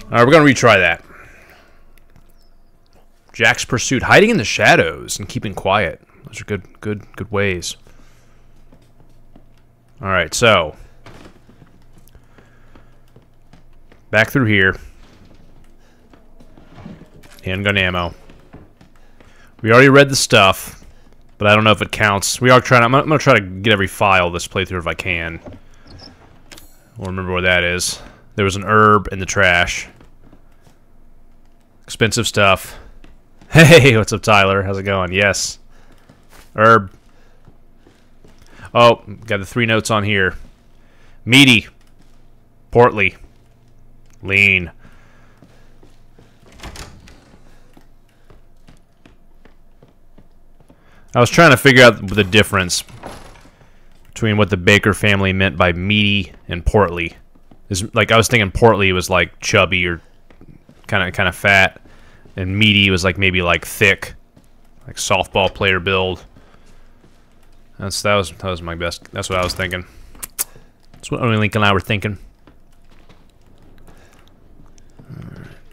Alright, we're gonna retry that. Jack's pursuit. Hiding in the shadows and keeping quiet. Those are good, good, good ways. Alright, so. Back through here. Handgun ammo. We already read the stuff, but I don't know if it counts. We are trying. I'm, I'm gonna try to get every file this playthrough if I can. We'll remember where that is. There was an herb in the trash. Expensive stuff. <laughs> Hey, what's up, Tyler? How's it going? Yes. Herb. Oh, got the three notes on here. Meaty. Portly. Lean. I was trying to figure out the difference between what the Baker family meant by meaty and portly. Is like I was thinking portly was like chubby or kind of kind of fat, and meaty was like maybe like thick, like softball player build. That's that was that was my best. That's what I was thinking. That's what only Lincoln and I were thinking.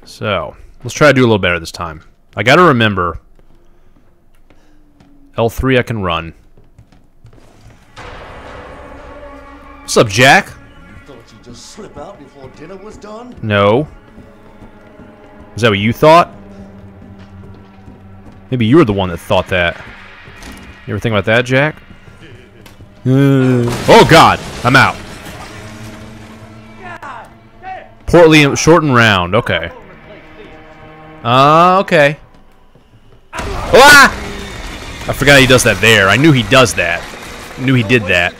So let's try to do a little better this time. I got to remember L3 I can run. What's up, Jack? Thought you'd just slip out before dinner was done? No. Is that what you thought? Maybe you were the one that thought that. You ever think about that, Jack? Uh, <laughs> oh, God. I'm out. Portly, short and round. Okay. Uh, okay. Ah! I forgot he does that there. I knew he does that. Knew he did that.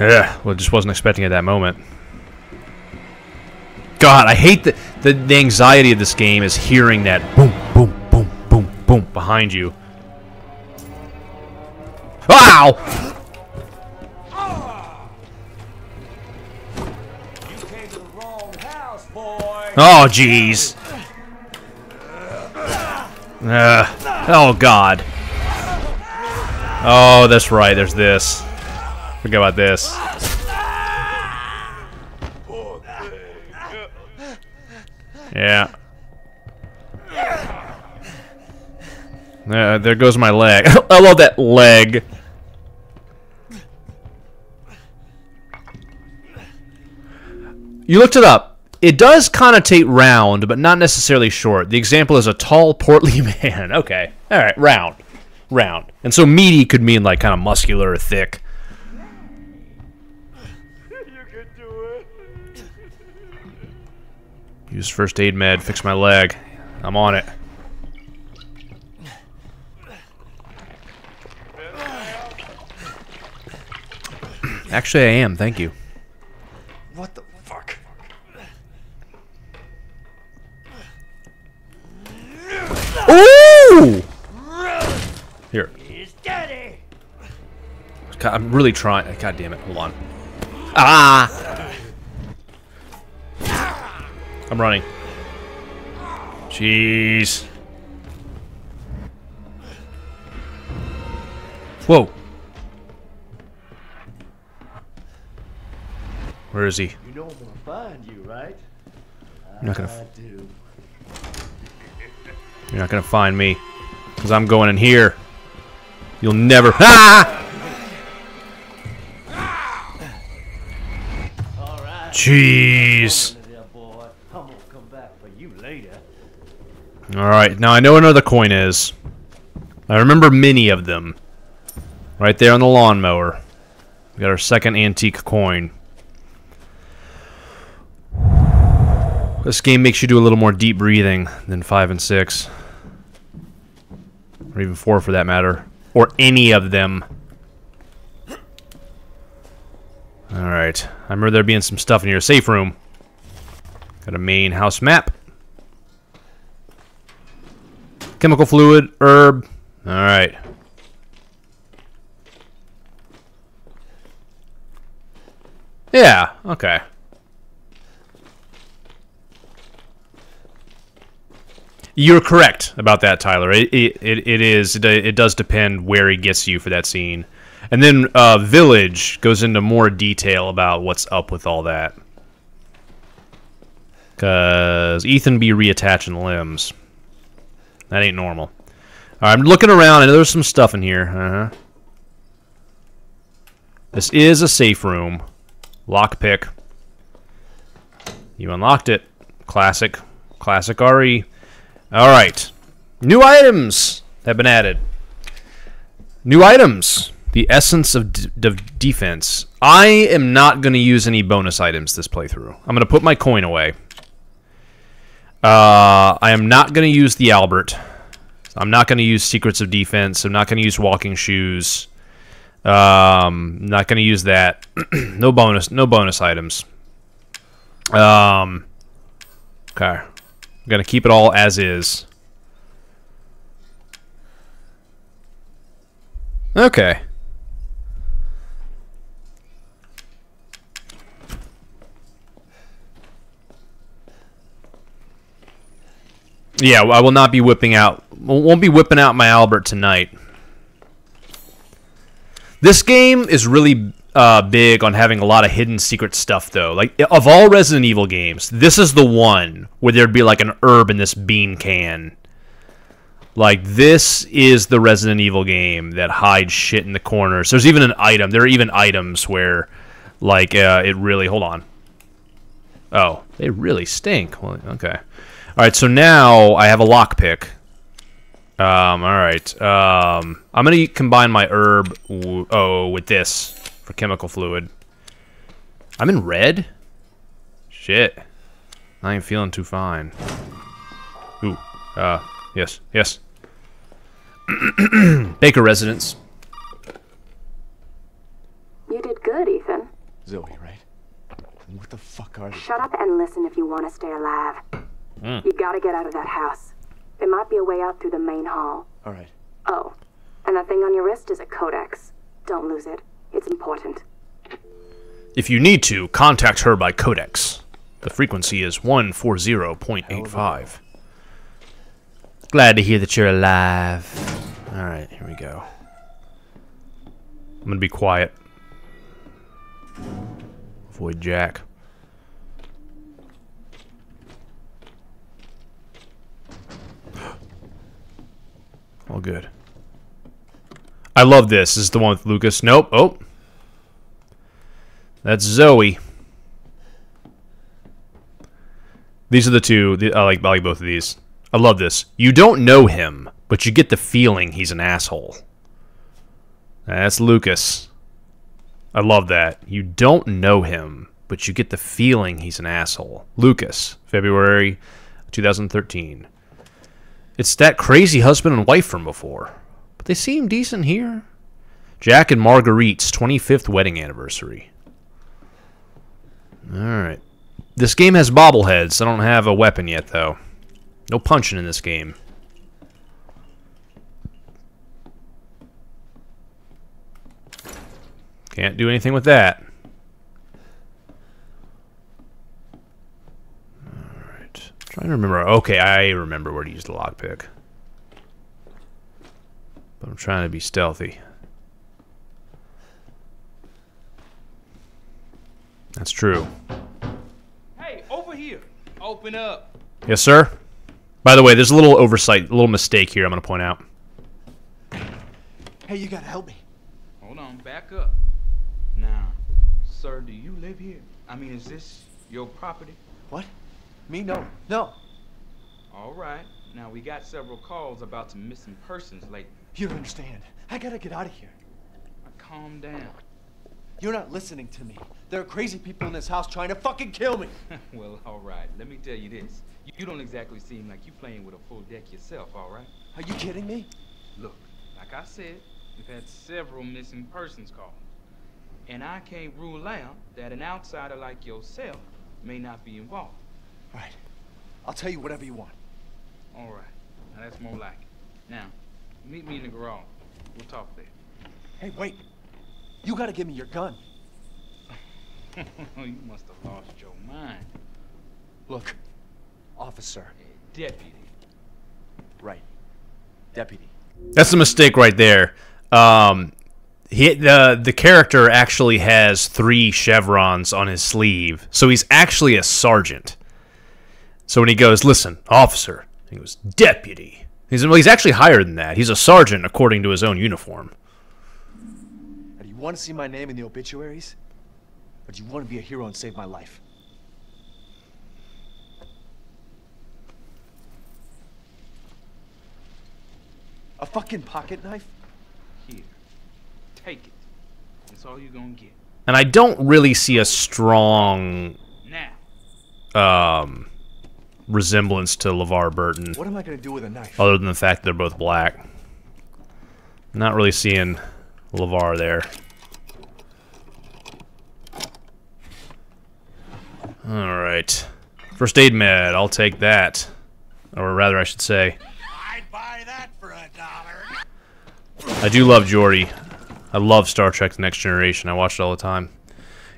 Yeah, well, just wasn't expecting it at that moment. God, I hate the, the the anxiety of this game is hearing that boom, boom, boom, boom, boom behind you. Wow! Oh, jeez. Uh, oh, God. Oh, that's right. There's this. Forget about this. Yeah. Uh, there goes my leg. <laughs> I love that leg. You looked it up. It does connotate round, but not necessarily short. The example is a tall, portly <laughs> man. okay. All right, round. Round. And so meaty could mean like kind of muscular or thick. Use first aid med, fix my leg. I'm on it. Actually, I am. Thank you. What the fuck? Ooh! Here. Daddy. I'm really trying. God damn it. Hold on. Ah! I'm running. Jeez. Whoa. Where is he? You know I'm gonna find you, right? You're not gonna. I do. You're not gonna find me, cause I'm going in here. You'll never. <laughs> Ah! Jeez. boy. I'm gonna come back for you later. All right, now I know another coin is. I remember many of them. Right there on the lawnmower. We got our second antique coin. This game makes you do a little more deep breathing than 5 and 6. Or even 4 for that matter. Or any of them. Alright. I remember there being some stuff in your safe room. Got a main house map. Chemical fluid, herb. Alright. Yeah, okay. You're correct about that, Tyler. It it, it, is it, does depend where he gets you for that scene, and then uh, Village goes into more detail about what's up with all that. Cause Ethan be reattaching limbs. That ain't normal. I'm looking around. I know there's some stuff in here. Uh huh. This is a safe room. Lockpick. You unlocked it. Classic. Classic RE. Alright. New items have been added. New items. The essence of, of defense. I am not going to use any bonus items this playthrough. I'm going to put my coin away. Uh, I am not going to use the Albert. I'm not going to use Secrets of Defense. I'm not going to use Walking Shoes. Um, not going to use that. <clears throat> no bonus. No bonus items. Um. Okay. I'm going to keep it all as is. Okay. Yeah, I will not be whipping out. Won't be whipping out my Albert tonight. This game is really uh, big on having a lot of hidden secret stuff, though. Like of all Resident Evil games, this is the one where there'd be like an herb in this bean can. Like this is the Resident Evil game that hides shit in the corners. There's even an item. There are even items where, like, uh, it really. Hold on. Oh, they really stink. Well, okay. All right, so now I have a lockpick. Um, all right. Um, I'm gonna combine my herb. oh, with this for chemical fluid. I'm in red. Shit. I ain't feeling too fine. Ooh. Uh. Yes. Yes. <clears throat> Baker residence. You did Good, Ethan. Zoe, right? What the fuck are they? Shut up and listen if you want to stay alive. Mm. You gotta get out of that house. There might be a way out through the main hall. All right. Oh, and that thing on your wrist is a codex. Don't lose it. It's important. If you need to, contact her by codex. The frequency is 140.85. Glad to hear that you're alive. Alright, here we go. I'm gonna be quiet. Avoid Jack. All good. I love this. This is the one with Lucas. Nope. Oh. That's Zoe. These are the two. The, I like I like both of these. I love this. You don't know him, but you get the feeling he's an asshole. That's Lucas. I love that. You don't know him, but you get the feeling he's an asshole. Lucas, February 2013. It's that crazy husband and wife from before. But they seem decent here. Jack and Marguerite's 25th wedding anniversary. Alright. This game has bobbleheads. I don't have a weapon yet, though. No punching in this game. Can't do anything with that. Alright. Trying to remember. Okay, I remember where to use the lockpick. But I'm trying to be stealthy. That's true. Hey, over here. Open up. Yes, sir. By the way, there's a little oversight, a little mistake here I'm going to point out. Hey, you gotta help me. Hold on, back up. Now, sir, do you live here? I mean, is this your property? What? Me? No. No. All right. Now, we got several calls about some missing persons lately. You don't understand. I gotta get out of here. Now, calm down. You're not listening to me. There are crazy people in this house trying to fucking kill me. <laughs> well, all right. Let me tell you this. You- don't exactly seem like you're playing with a full deck yourself, all right? Are you kidding me? Look, like I said, we've had several missing persons calls. And I can't rule out that an outsider like yourself may not be involved. All right. I'll tell you whatever you want. All right. Now that's more like it. Now, meet me in the garage. We'll talk there. Hey, wait. You gotta give me your gun. <laughs> you must have lost your mind. Look, officer. Deputy. Right. Deputy. That's a mistake right there. Um, he, the the character actually has three chevrons on his sleeve, so he's actually a sergeant. So when he goes, "Listen, officer," he goes, "Deputy." He's well, he's actually higher than that. He's a sergeant according to his own uniform. Now, do you want to see my name in the obituaries? Or do you want to be a hero and save my life? A fucking pocket knife? Here. Take it. That's all you're gonna get. And I don't really see a strong Now. um, resemblance to LeVar Burton. What am I gonna do with a knife? Other than the fact that they're both black. Not really seeing LeVar there. Alright. First aid med, I'll take that. Or rather, I should say. I'd buy that for a dollar. I do love Geordi. I love Star Trek The Next Generation. I watch it all the time.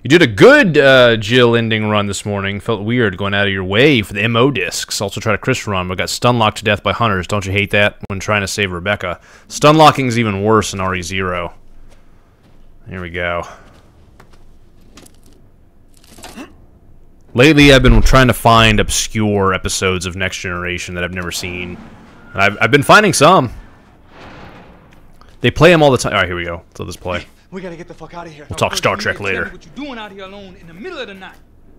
You did a good uh, Jill ending run this morning. Felt weird going out of your way for the MO discs. Also tried a Chris run, but got stun locked to death by hunters. Don't you hate that when trying to save Rebecca? Stun locking is even worse in RE0. Here we go. Lately, I've been trying to find obscure episodes of Next Generation that I've never seen. And I've, I've been finding some. They play them all the time. All right, here we go. So let's play. We gotta get the fuck out of here. We'll talk Star Trek need to tell me later. What you doing out here alone in the middle of the night?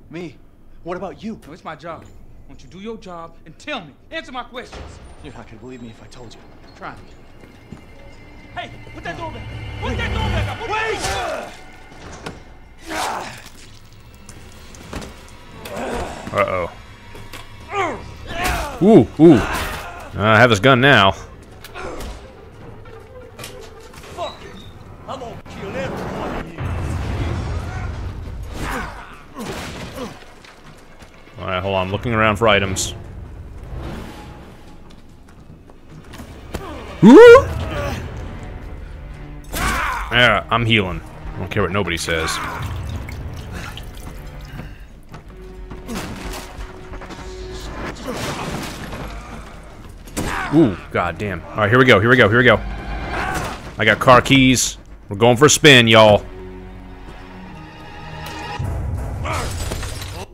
Me? What about you? No, it's my job. Won't you do your job and tell me? Answer my questions. You're not gonna believe me if I told you. Try me. Hey, put that door back. Put that door back up. Put that uh-oh. Ooh, ooh. Uh, I have his gun now. Alright, hold on. I'm looking around for items. Ooh! Yeah, I'm healing. I don't care what nobody says. Ooh, god damn. Alright, here we go, here we go, here we go. I got car keys. We're going for a spin, y'all.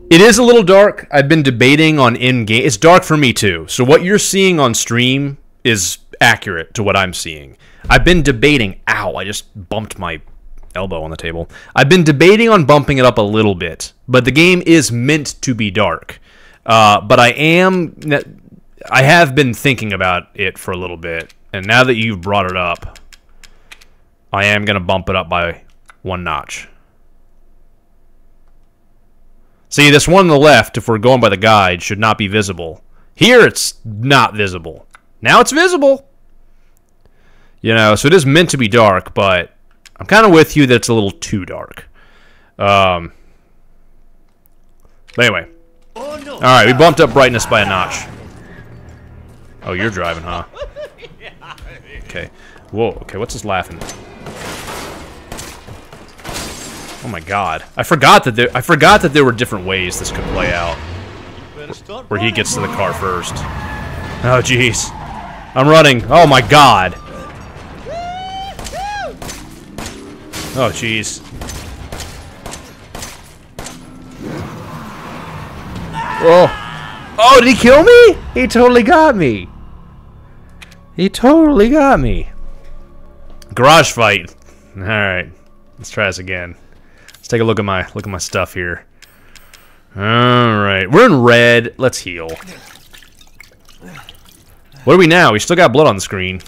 It is a little dark. I've been debating on in-game. It's dark for me too. So what you're seeing on stream is accurate to what I'm seeing. I've been debating. Ow! I just bumped my elbow on the table. I've been debating on bumping it up a little bit, but the game is meant to be dark. Uh, but I am. I have been thinking about it for a little bit, and now that you've brought it up, I am gonna bump it up by one notch. See, this one on the left, if we're going by the guide, should not be visible. Here, it's not visible. Now it's visible. You know, so it is meant to be dark, but I'm kind of with you that it's a little too dark. Um, but anyway. All right, we bumped up brightness by a notch. Oh, you're driving, huh? Okay. Whoa, okay, what's this laughing? Oh my god. I forgot that there I forgot that there were different ways this could play out. Where he gets to the car first. Oh jeez. I'm running. Oh my god. Oh jeez. Oh. Oh, did he kill me? He totally got me. He totally got me. Garage fight. Alright. Let's try this again. Let's take a look at my look at my stuff here. Alright. We're in red. Let's heal. What are we now? We still got blood on the screen.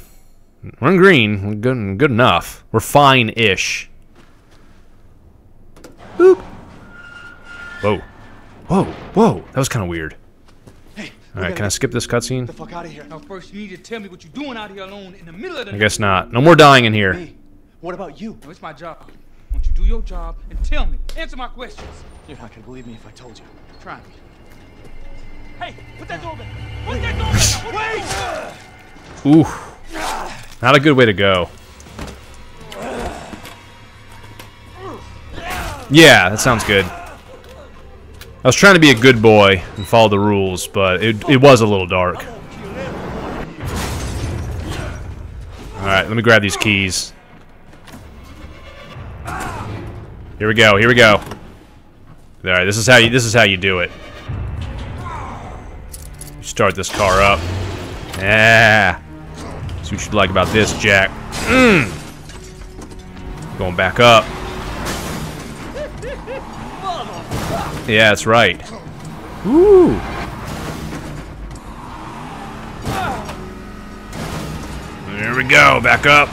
We're in green. We're good, good enough. We're fine-ish. Boop. Whoa. Whoa. Whoa. That was kind of weird. Hey, Alright, can I skip this cutscene? the fuck out of here. Now first you need to tell me what you're doing out here alone in the middle of the I guess not. No more dying in here. Hey, what about you? No, it's my job. Won't you do your job and tell me? Answer my questions. You're not gonna believe me if I told you. Try me. Hey, put that door back. Put that door back. Wait! Ooh. Not a good way to go. Yeah, that sounds good. I was trying to be a good boy and follow the rules, but it, it was a little dark. Alright, let me grab these keys. Here we go, here we go. Alright, this is how you this is how you do it. Start this car up. Yeah. See what you like about this, Jack. Mm. Going back up. Yeah, that's right. Woo! There we go, back up.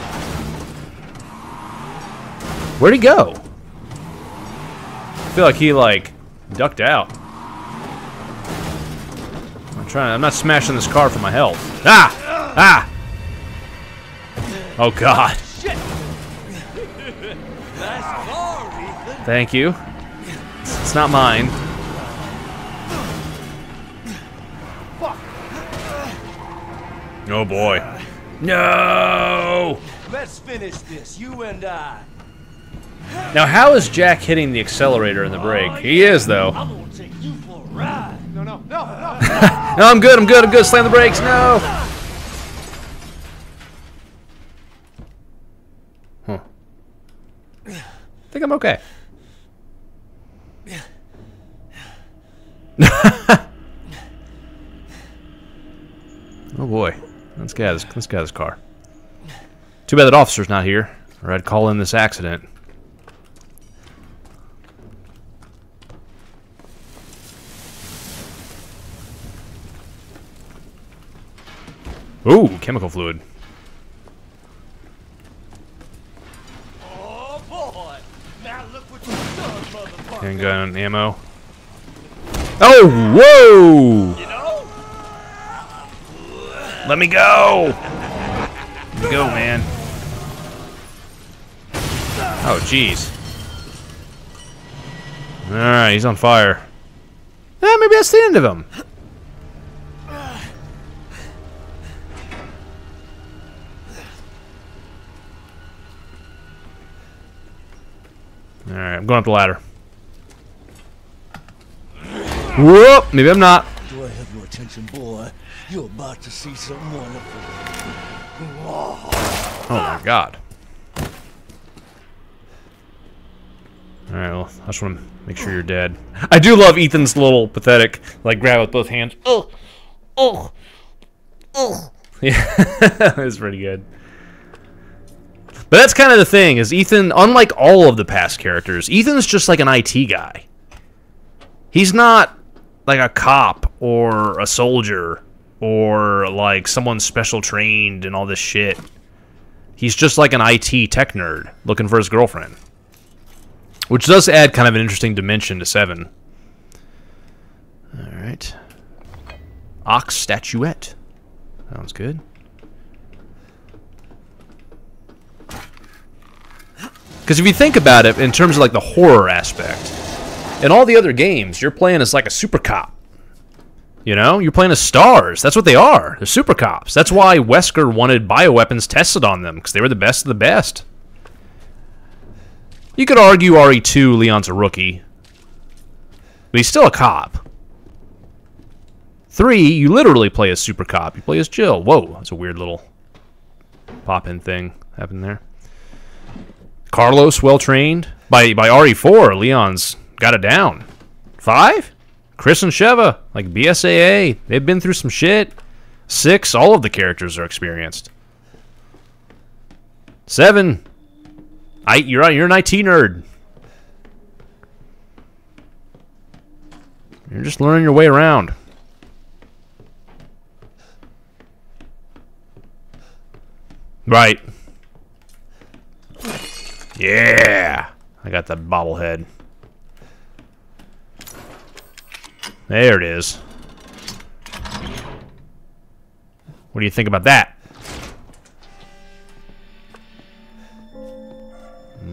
Where'd he go? I feel like he, like, ducked out. I'm trying, I'm not smashing this car for my health. Ah! Ah! Oh, God. Thank you. It's, it's not mine. Oh, boy. No! Let's finish this, you and I. Now, how is Jack hitting the accelerator and the brake? He is, though. I'm gonna take you for a ride. No, no, no, no. <laughs> No, I'm good, I'm good, I'm good. Slam the brakes, no! Huh. I think I'm okay. <laughs> oh boy. Let's get this, let's get this car. Too bad that officer's not here, or I'd call in this accident. Ooh, chemical fluid. Oh boy! Now look what you've done, motherfucker. Handgun ammo. Oh, whoa! You know? Let me go! Let me go, man. Oh, jeez. Alright, he's on fire. Eh, maybe that's the end of him. Alright, I'm going up the ladder. Whoop! Maybe I'm not. Do I have your attention, boy? You're about to see something wonderful. Oh my god. Alright, well, I just want to make sure you're dead. I do love Ethan's little pathetic, like, grab with both hands. Oh! Oh! Oh! Yeah, <laughs> it's pretty good. But that's kind of the thing, is Ethan, unlike all of the past characters, Ethan's just like an IT guy. He's not like a cop or a soldier or like someone special trained and all this shit. He's just like an IT tech nerd looking for his girlfriend. Which does add kind of an interesting dimension to 7. Alright. Ox statuette. Sounds good. Because if you think about it in terms of like the horror aspect, in all the other games, you're playing as like a super cop. You know, you're playing as stars. That's what they are. They're super cops. That's why Wesker wanted bioweapons tested on them because they were the best of the best. You could argue RE2 Leon's a rookie, but he's still a cop. Three, you literally play as super cop. You play as Jill. Whoa, that's a weird little pop-in thing happened there. Carlos, well trained by by RE4. Leon's got it down. Five, Chris and Sheva, like BSAA, they've been through some shit. Six, all of the characters are experienced. Seven, I you're you're an IT nerd. You're just learning your way around. Right. Yeah. I got that bobblehead. There it is. What do you think about that?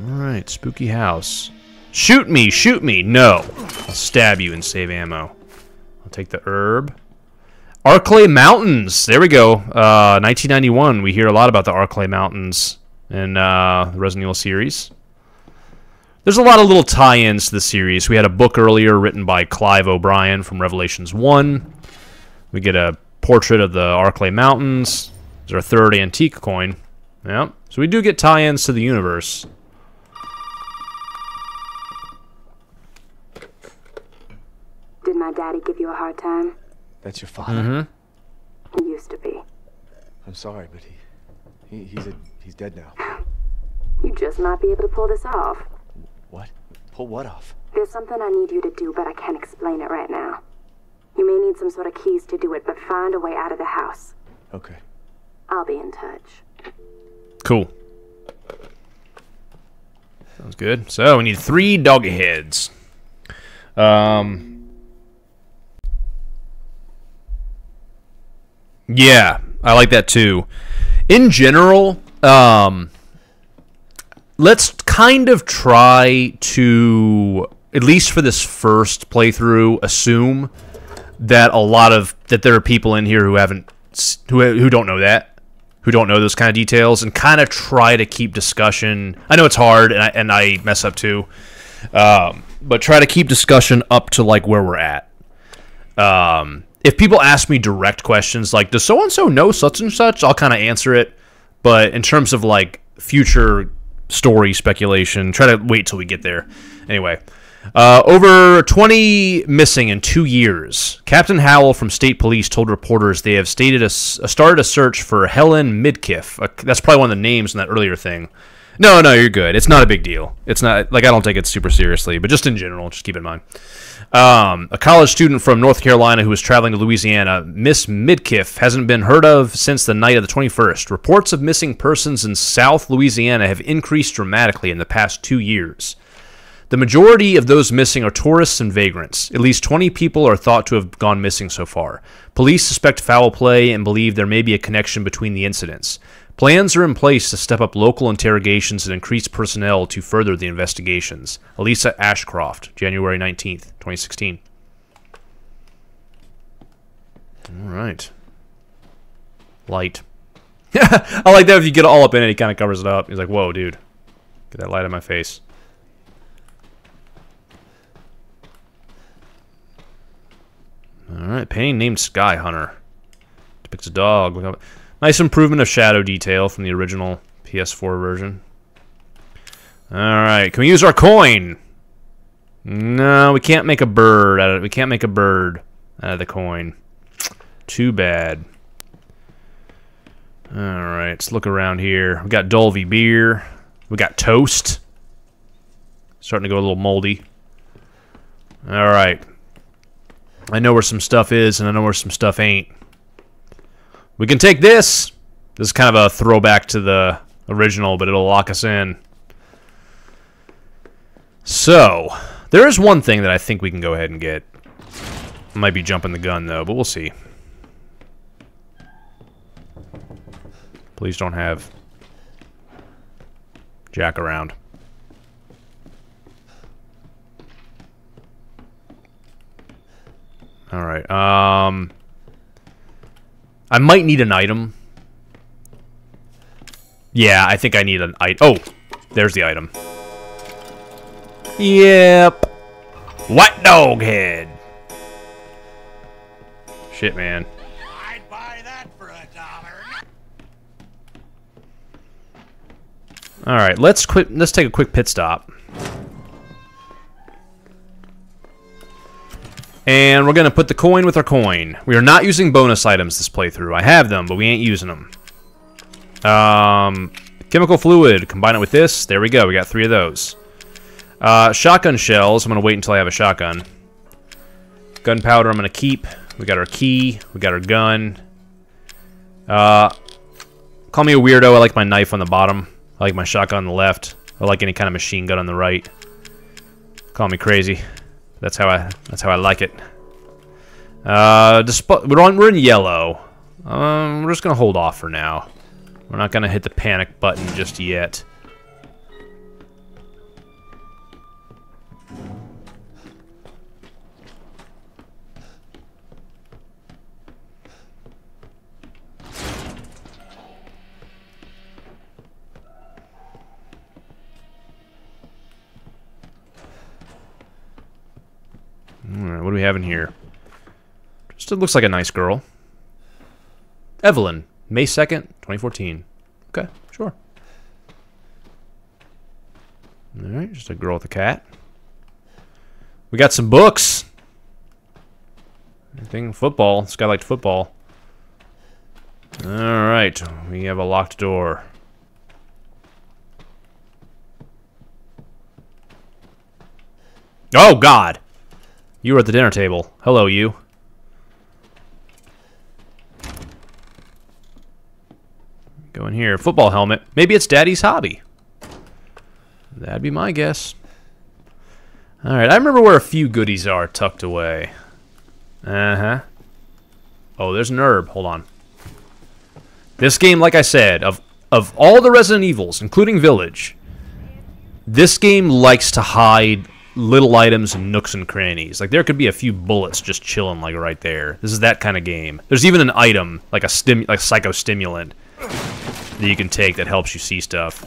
Alright, spooky house. Shoot me, shoot me. No. I'll stab you and save ammo. I'll take the herb. Arklay Mountains. There we go. Uh, 1991. We hear a lot about the Arklay Mountains in uh, the Resident Evil series. There's a lot of little tie-ins to the series. We had a book earlier written by Clive O'Brian from Revelations 1. We get a portrait of the Arklay Mountains. There's our third antique coin. Yeah. So we do get tie-ins to the universe. Did my daddy give you a hard time? That's your father? Mm-hmm. He used to be. I'm sorry, but he, he he's a, he's dead now. You just might be able to pull this off. What? Pull what off? There's something I need you to do, but I can't explain it right now. You may need some sort of keys to do it, but find a way out of the house. Okay. I'll be in touch. Cool. Sounds good. So we need three dog heads. Um. Yeah, I like that too. In general, um, let's kind of try to, at least for this first playthrough, assume that a lot of that there are people in here who haven't who who don't know that, who don't know those kind of details, and kind of try to keep discussion. I know it's hard, and I and I mess up too, um, but try to keep discussion up to like where we're at. Um, if people ask me direct questions like, "Does so and so know such and such?" I'll kind of answer it. But in terms of like future story speculation, try to wait till we get there. Anyway, uh, over 20 missing in two years. Captain Howell from State Police told reporters they have stated a, started a search for Helen Midkiff. That's probably one of the names in that earlier thing. No, no, you're good. It's not a big deal. It's not like I don't take it super seriously, but just in general, just keep in mind. Um, a college student from North Carolina who was traveling to Louisiana, Miss Midkiff, hasn't been heard of since the night of the 21st. Reports of missing persons in South Louisiana have increased dramatically in the past two years. The majority of those missing are tourists and vagrants. At least 20 people are thought to have gone missing so far. Police suspect foul play and believe there may be a connection between the incidents. Plans are in place to step up local interrogations and increase personnel to further the investigations. Elisa Ashcroft, January 19th, 2016. All right. Light. <laughs> I like that if you get all up in it, he kind of covers it up. He's like, whoa, dude. Get that light on my face. Alright, painting named Sky Hunter. Depicts a dog. Nice improvement of shadow detail from the original PS4 version. Alright, can we use our coin? No, we can't make a bird out of it. We can't make a bird out of the coin. Too bad. Alright, let's look around here. We got Dolby beer. We got toast. Starting to go a little moldy. Alright. I know where some stuff is, and I know where some stuff ain't. We can take this! This is kind of a throwback to the original, but it'll lock us in. So, there is one thing that I think we can go ahead and get. Might be jumping the gun, though, but we'll see. Please don't have Jack around. Alright, um... I might need an item. Yeah, I think I need an item. Oh, there's the item. Yep. What dog head? Shit, man. I'd buy that for a dollar. All right, let's quit. Let's take a quick pit stop. And we're going to put the coin with our coin. We are not using bonus items this playthrough. I have them, but we ain't using them. Um, chemical fluid. Combine it with this. There we go. We got three of those. Uh, shotgun shells. I'm going to wait until I have a shotgun. Gunpowder I'm going to keep. We got our key. We got our gun. Uh, call me a weirdo. I like my knife on the bottom. I like my shotgun on the left. I like any kind of machine gun on the right. Call me crazy. That's how I. That's how I like it. Uh, we're on. We're in yellow. Um, we're just gonna hold off for now. We're not gonna hit the panic button just yet. What do we have in here? Just it looks like a nice girl. Evelyn, May 2nd, 2014. Okay, sure. Alright, just a girl with a cat. We got some books. Anything football. This guy liked football. Alright, we have a locked door. Oh, God! You were at the dinner table. Hello, you. Go in here. Football helmet. Maybe it's Daddy's hobby. That'd be my guess. Alright, I remember where a few goodies are tucked away. Uh-huh. Oh, there's an herb. Hold on. This game, like I said, of, of all the Resident Evils, including Village, this game likes to hide little items and nooks and crannies. Like there could be a few bullets just chilling like right there. This is that kind of game. There's even an item like a stim like psychostimulant that you can take that helps you see stuff.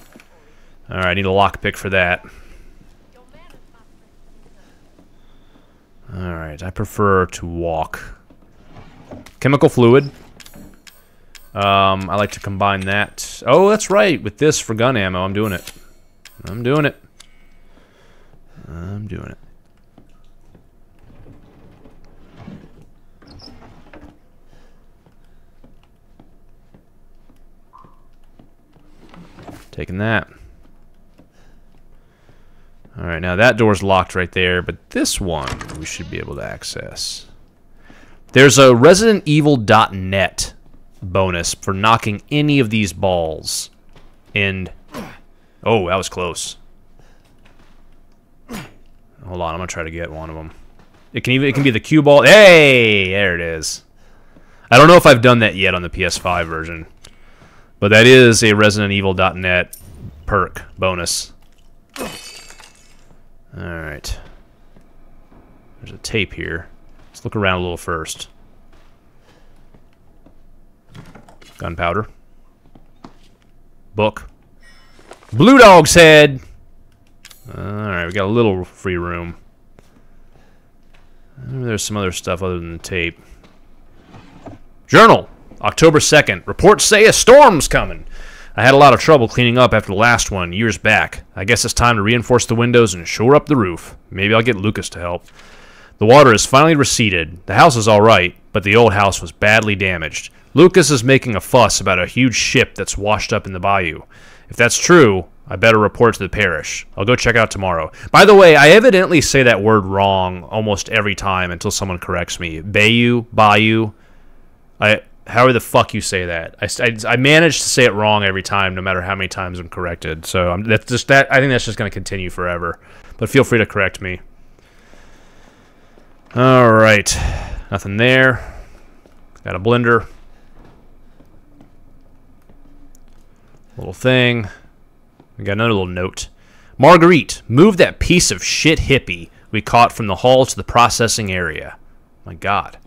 All right, I need a lockpick for that. All right, I prefer to walk. Chemical fluid. Um, I like to combine that. Oh, that's right. With this for gun ammo, I'm doing it. I'm doing it. I'm doing it. Taking that. Alright, now that door's locked right there, but this one we should be able to access. There's a ResidentEvil.net bonus for knocking any of these balls. And... Oh, that was close. Hold on, I'm gonna try to get one of them. It can even it can be the cue ball. Hey, there it is. I don't know if I've done that yet on the PS5 version, but that is a Resident ResidentEvil.net perk bonus. All right. There's a tape here. Let's look around a little first. Gunpowder. Book. Blue Dog's Head! Alright, we got a little free room. There's some other stuff other than the tape. Journal! October 2nd. Reports say a storm's coming. I had a lot of trouble cleaning up after the last one, years back. I guess it's time to reinforce the windows and shore up the roof. Maybe I'll get Lucas to help. The water has finally receded. The house is alright, but the old house was badly damaged. Lucas is making a fuss about a huge ship that's washed up in the bayou. If that's true, I better report to the parish. I'll go check out tomorrow. By the way, I evidently say that word wrong almost every time until someone corrects me. Bayou, bayou. I however the fuck you say that. I, I, I manage to say it wrong every time, no matter how many times I'm corrected. So I'm, that's just that. I think that's just going to continue forever. But feel free to correct me. All right, nothing there. Got a blender. Little thing. We got another little note. Marguerite, move that piece of shit hippie we caught from the hall to the processing area. My God.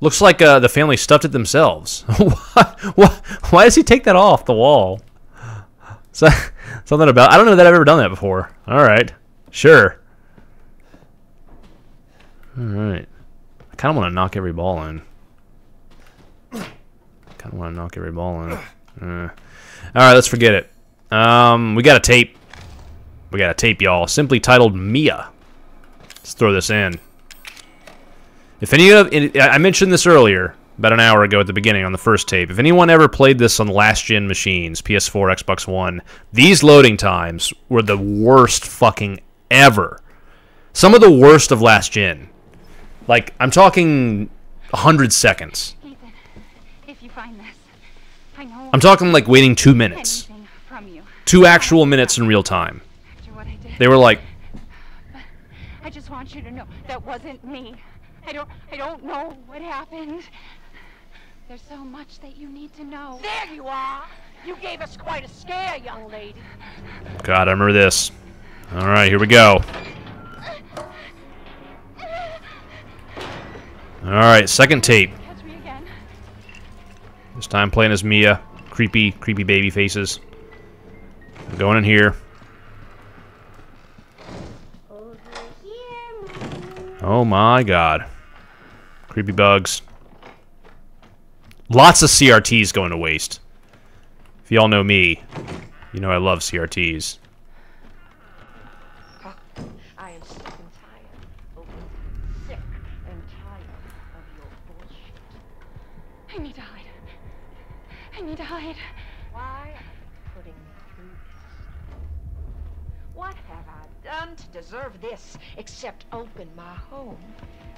Looks like uh, the family stuffed it themselves. <laughs> why, why does he take that off the wall? <laughs> So, something about... I don't know that I've ever done that before. Alright. Sure. Alright. I kind of want to knock every ball in. kind of want to knock every ball in. Uh. Alright, let's forget it. Um, we got a tape. We got a tape, y'all. Simply titled Mia. Let's throw this in. If any of I mentioned this earlier, about an hour ago at the beginning on the first tape. If anyone ever played this on last gen machines, PS4, Xbox One, these loading times were the worst fucking ever. Some of the worst of last gen. Like I'm talking 100 seconds. Ethan, if you find this, I know I'm talking like waiting 2 minutes. Anything from you. 2 actual minutes in real time. After what I did. They were like I just want you to know that wasn't me. I don't I don't know what happened. There's so much that you need to know. There you are. You gave us quite a scare, young lady. God, I remember this. All right, here we go. All right, second tape. Catch me again. This time playing as Mia. Creepy, creepy baby faces. Going in here. Oh my god. Creepy bugs. Lots of CRTs going to waste. If y'all know me, you know I love CRTs. I am sick and To deserve this except open my home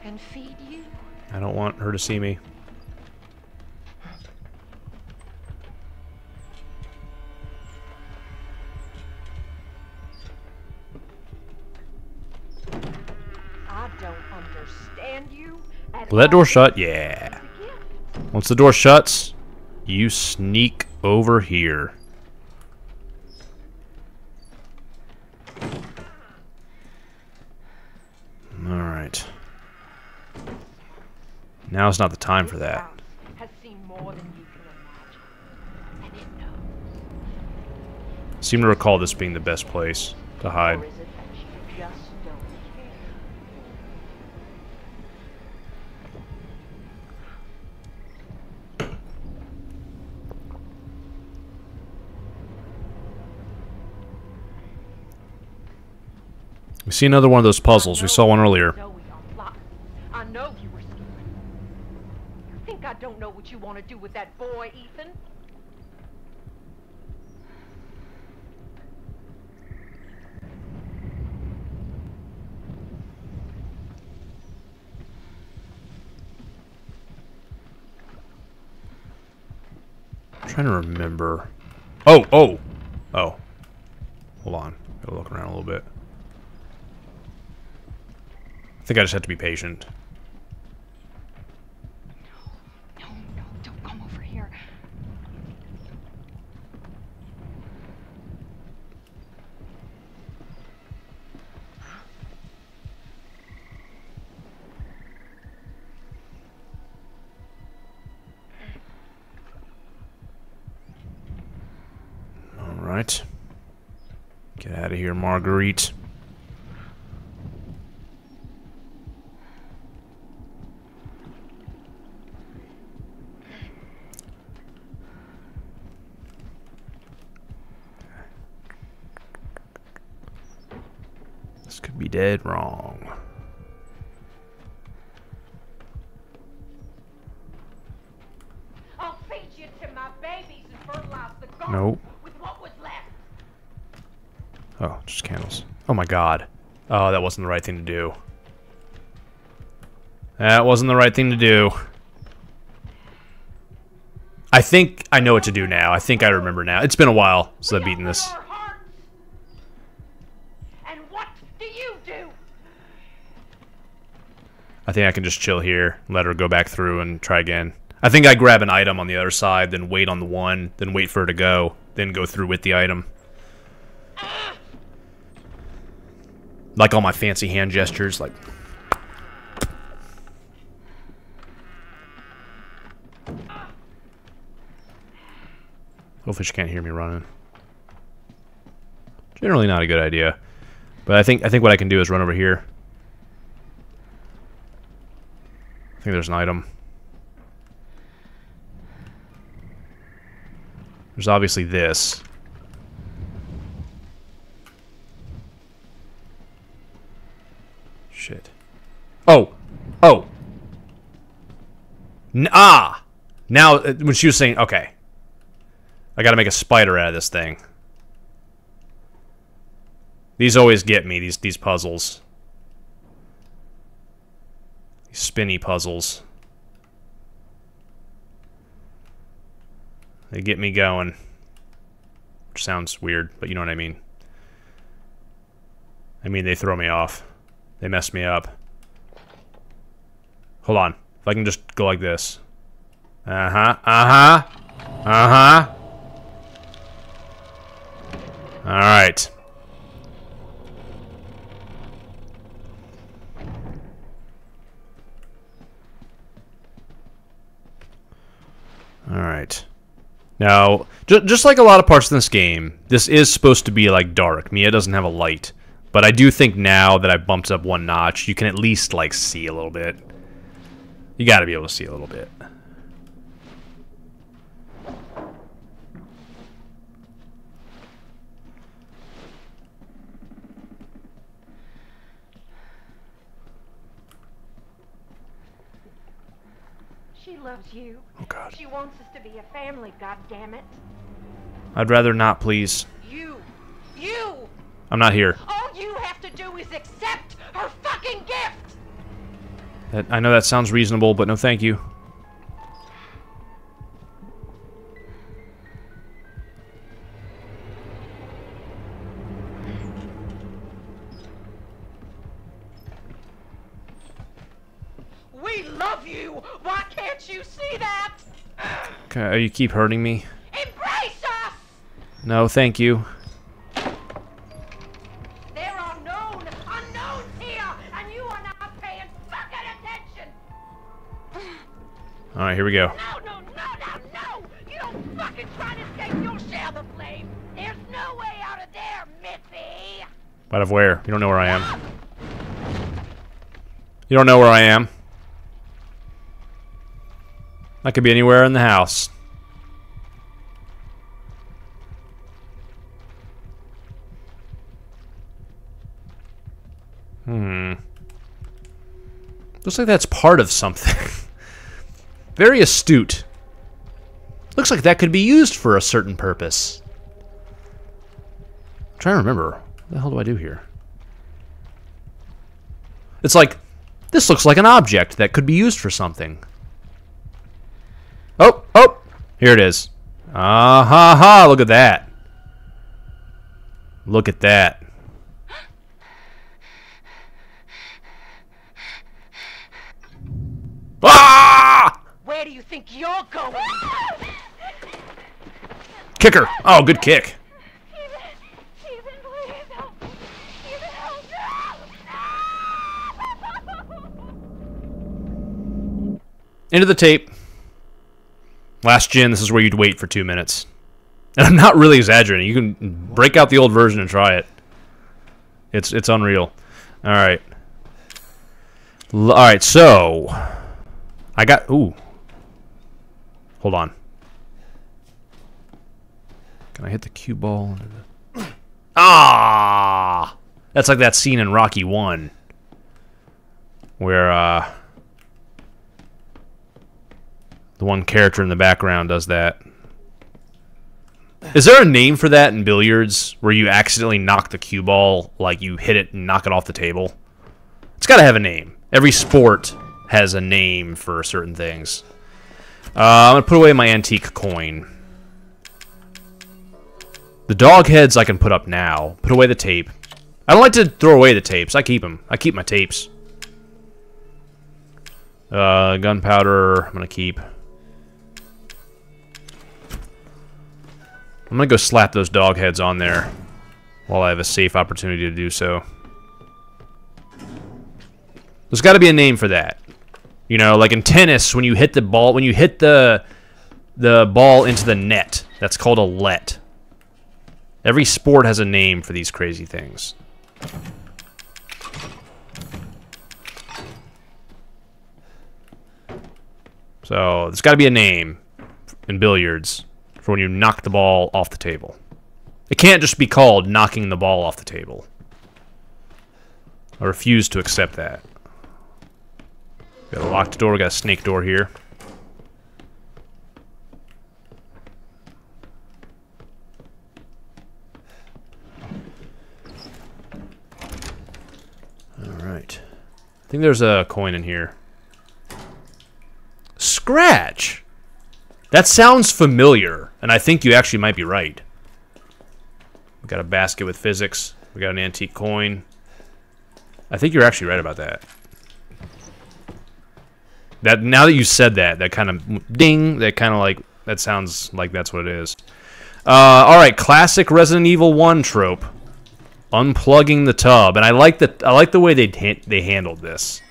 and feed you? I don't want her to see me. I don't understand you at that door shut? Yeah. Once the door shuts, you sneak over here. Alright. Now Now's not the time for that. Has seen more than you can imagine. And it knows. Seem to recall this being the best place to hide. Or is it that you just don't care? We see another one of those puzzles. We saw one earlier. I know we are locked. I know you were scared. You think I don't know what you want to do with that boy, Ethan? I'm trying to remember. Oh, oh, oh. Hold on. Gotta look around a little bit. I just have to be patient. No, no, no, don't come over here. All right. Get out of here, Marguerite. The garden Nope. with what was left. Oh, just candles. Oh my god. Oh, that wasn't the right thing to do. That wasn't the right thing to do. I think I know what to do now. I think I remember now. It's been a while since I've beaten this. And what do you do? I think I can just chill here, let her go back through and try again. I think I grab an item on the other side, then wait on the one, then wait for her to go, then go through with the item. Like all my fancy hand gestures, like... Hopefully she can't hear me running. Generally not a good idea. But I think I think what I can do is run over here. I think there's an item. There's obviously this. Shit. Oh! Oh! N ah! Now, uh, when she was saying, okay. I gotta make a spider out of this thing. These always get me, these, these puzzles. Spinny puzzles. They get me going. Which sounds weird, but you know what I mean. I mean, they throw me off. They mess me up. Hold on. If I can just go like this. Uh-huh. Uh-huh. Uh-huh. Alright. Alright. Now, ju just like a lot of parts in this game, this is supposed to be, like, dark. Mia doesn't have a light. But I do think now that I bumped up one notch, you can at least, like, see a little bit. You gotta be able to see a little bit. She loves you. Oh, God. She wants us to be a family, God damn it. I'd rather not, please. You! You! I'm not here. All you have to do is accept her fucking gift! That, I know that sounds reasonable, but no thank you. We love you! Can't you see that? Okay, oh, you keep hurting me. Embrace us! No, thank you. There are known unknowns here, and you are not paying fucking attention! Alright, here we go. No, no, no, no, no! You don't fucking try to escape, you'll share the blame! There's no way out of there, Missy! Out of where? You don't know where I am. You don't know where I am. I could be anywhere in the house. Hmm. Looks like that's part of something. <laughs> Very astute. Looks like that could be used for a certain purpose. I'm trying to remember. What the hell do I do here? It's like, this looks like an object that could be used for something. Oh, oh, here it is. Ah ha ha, look at that. Look at that. Ah! Where do you think you're going? Kicker. Oh, good kick. Into the tape. Last gen, this is where you'd wait for two minutes. And I'm not really exaggerating. You can break out the old version and try it. It's it's unreal. All right. All right, so I got ooh. Hold on. Can I hit the cue ball? Ah! That's like that scene in Rocky 1 where uh the one character in the background does that. Is there a name for that in billiards where you accidentally knock the cue ball, like you hit it and knock it off the table? It's got to have a name. Every sport has a name for certain things. Uh, I'm going to put away my antique coin. The dog heads I can put up now. Put away the tape. I don't like to throw away the tapes. I keep them. I keep my tapes. Uh, gunpowder, I'm going to keep. I'm to go slap those dog heads on there while I have a safe opportunity to do so. There's got to be a name for that. You know, like in tennis, when you hit the ball, when you hit the the ball into the net, that's called a let. Every sport has a name for these crazy things. So, there's got to be a name in billiards for when you knock the ball off the table. It can't just be called knocking the ball off the table. I refuse to accept that. Got a locked door, got a snake door here. Alright. I think there's a coin in here. Scratch! That sounds familiar, and I think you actually might be right. We got a basket with physics. We got an antique coin. I think you're actually right about that. That now that you said that, that kind of ding, that kind of like that sounds like that's what it is. Uh, all right, classic Resident Evil One trope, unplugging the tub, and I like the I like the way they they handled this.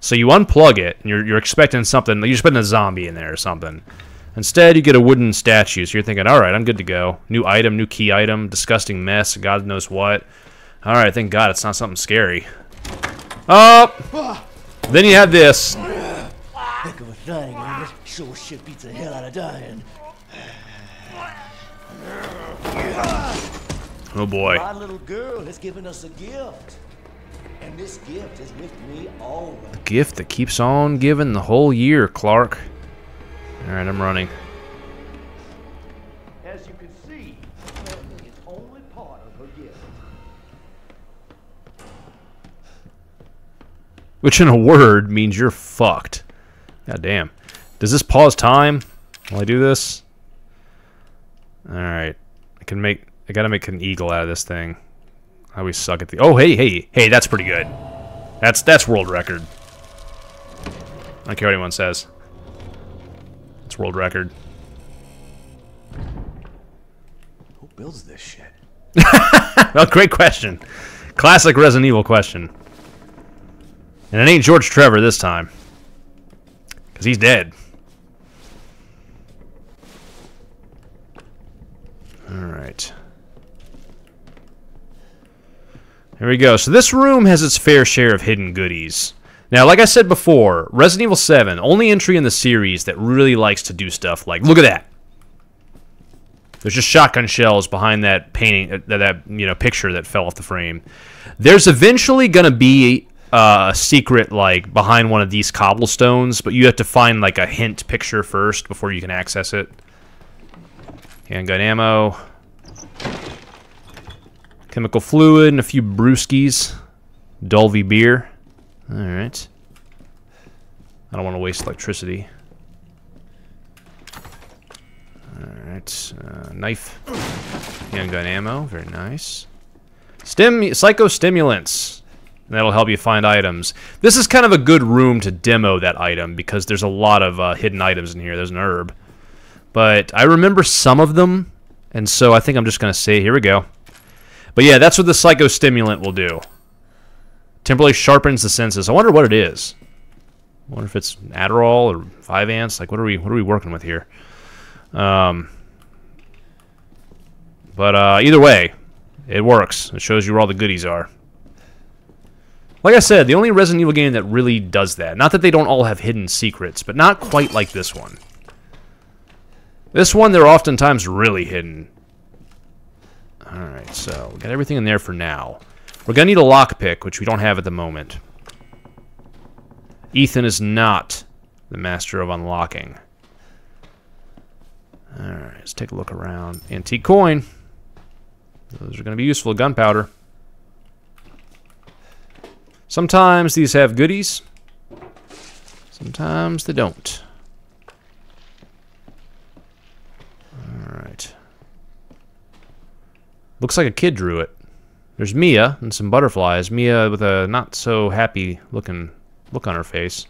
So you unplug it, and you're you're expecting something. You're putting a zombie in there or something. Instead, you get a wooden statue. So you're thinking, all right, I'm good to go. New item, new key item, disgusting mess, God knows what. All right, thank God it's not something scary. Oh, then you have this. Heck of a thing, ain't it? Sure shit beats the hell out of dying. Oh boy. My little girl has given us a gift. And this gift is with me always. The gift that keeps on giving the whole year, Clark. All right, I'm running. As you can see, is only part of her gift. Which in a word means you're fucked. God damn. Does this pause time while I do this? Alright. I can make... I gotta make an eagle out of this thing. I always suck at the... Oh, hey, hey. Hey, that's pretty good. That's, that's world record. I don't care what anyone says. It's world record. Who builds this shit? <laughs> well, great question. Classic Resident Evil question. And it ain't George Trevor this time. Because he's dead. Alright. Here we go. So this room has its fair share of hidden goodies. Now, like I said before, Resident Evil 7, only entry in the series that really likes to do stuff like, look at that. There's just shotgun shells behind that painting, uh, that, that you know picture that fell off the frame. There's eventually gonna be uh, a secret like behind one of these cobblestones, but you have to find like a hint picture first before you can access it. Handgun ammo, chemical fluid, and a few brewskis. Dulvey beer. All right. I don't want to waste electricity. Alright, uh, knife. Handgun ammo, very nice. Stim psychostimulants. That'll help you find items. This is kind of a good room to demo that item because there's a lot of uh, hidden items in here. There's an herb. But I remember some of them, and so I think I'm just going to say, here we go. But yeah, that's what the psychostimulant will do. Temporarily sharpens the senses. I wonder what it is. I wonder if it's Adderall or Vyvanse. Like, what are we what are we working with here? Um, But uh, either way, it works. It shows you where all the goodies are. Like I said, the only Resident Evil game that really does that. Not that they don't all have hidden secrets, but not quite like this one. This one, they're oftentimes really hidden. Alright, so we got everything in there for now. We're going to need a lockpick, which we don't have at the moment. Ethan is not the master of unlocking. Alright, let's take a look around. Antique coin. Those are going to be useful. Gunpowder. Sometimes these have goodies. Sometimes they don't. Alright. Looks like a kid drew it. There's Mia and some butterflies. Mia with a not so happy looking look on her face.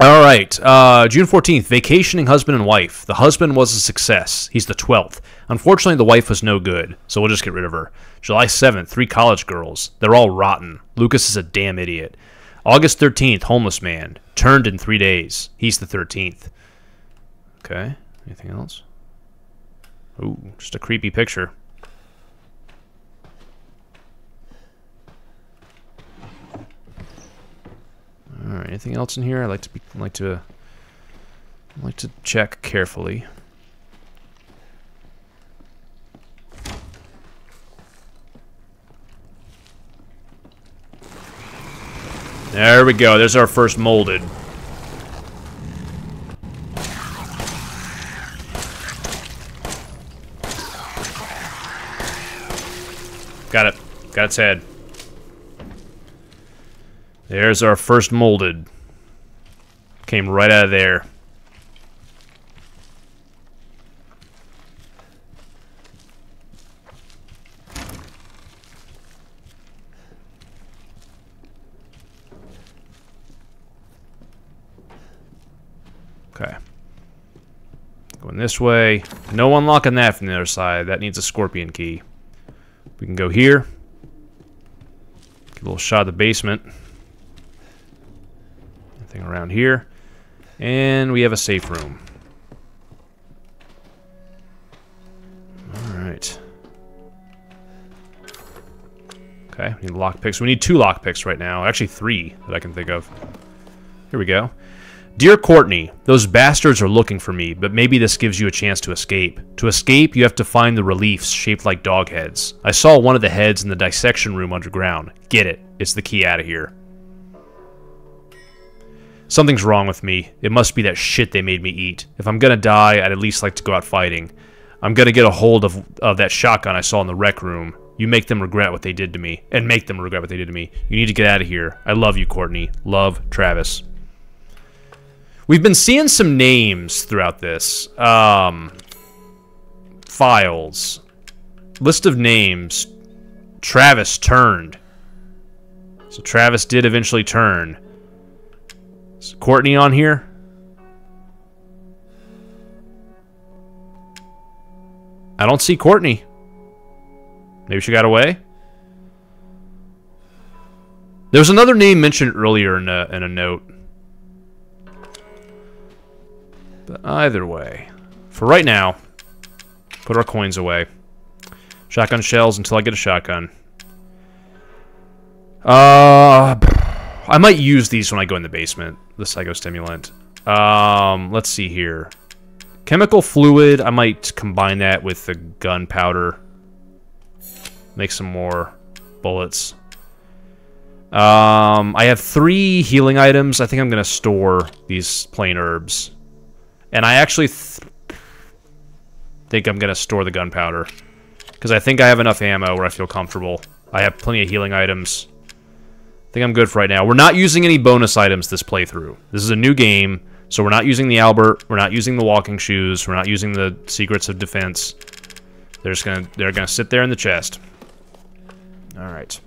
All right, uh, June 14th, vacationing husband and wife. The husband was a success. He's the 12th. Unfortunately, the wife was no good, so we'll just get rid of her. July 7th, three college girls. They're all rotten. Lucas is a damn idiot. August 13th, homeless man. Turned in three days. He's the 13th. Okay, anything else? Ooh, just a creepy picture. All right. Anything else in here? I like to be like to like to check carefully. There we go. There's our first molded. Got it. Got its head. There's our first molded. Came right out of there. Okay. Going this way. No unlocking that from the other side. That needs a scorpion key. We can go here. Get a little shot of the basement. Here. And we have a safe room. Alright. Okay, we need lockpicks. We need two lockpicks right now. Actually, three that I can think of. Here we go. Dear Courtney, those bastards are looking for me, but maybe this gives you a chance to escape. To escape, you have to find the reliefs shaped like dog heads. I saw one of the heads in the dissection room underground. Get it. It's the key out of here. Something's wrong with me. It must be that shit they made me eat. If I'm gonna die, I'd at least like to go out fighting. I'm gonna get a hold of, of that shotgun I saw in the rec room. You make them regret what they did to me. And make them regret what they did to me. You need to get out of here. I love you, Courtney. Love, Travis. We've been seeing some names throughout this. Um, files. List of names. Travis turned. So Travis did eventually turn. Is Courtney on here? I don't see Courtney. Maybe she got away? There was another name mentioned earlier in a, in a note. But either way, for right now, put our coins away. Shotgun shells until I get a shotgun. Uh, I might use these when I go in the basement, the psychostimulant. Um, let's see here. Chemical fluid, I might combine that with the gunpowder. Make some more bullets. Um, I have three healing items. I think I'm going to store these plain herbs. And I actually th think I'm going to store the gunpowder. Because I think I have enough ammo where I feel comfortable. I have plenty of healing items. I think I'm good for right now. We're not using any bonus items this playthrough. This is a new game, so we're not using the Albert. We're not using the walking shoes. We're not using the secrets of defense. They're just gonna they're gonna sit there in the chest. All right.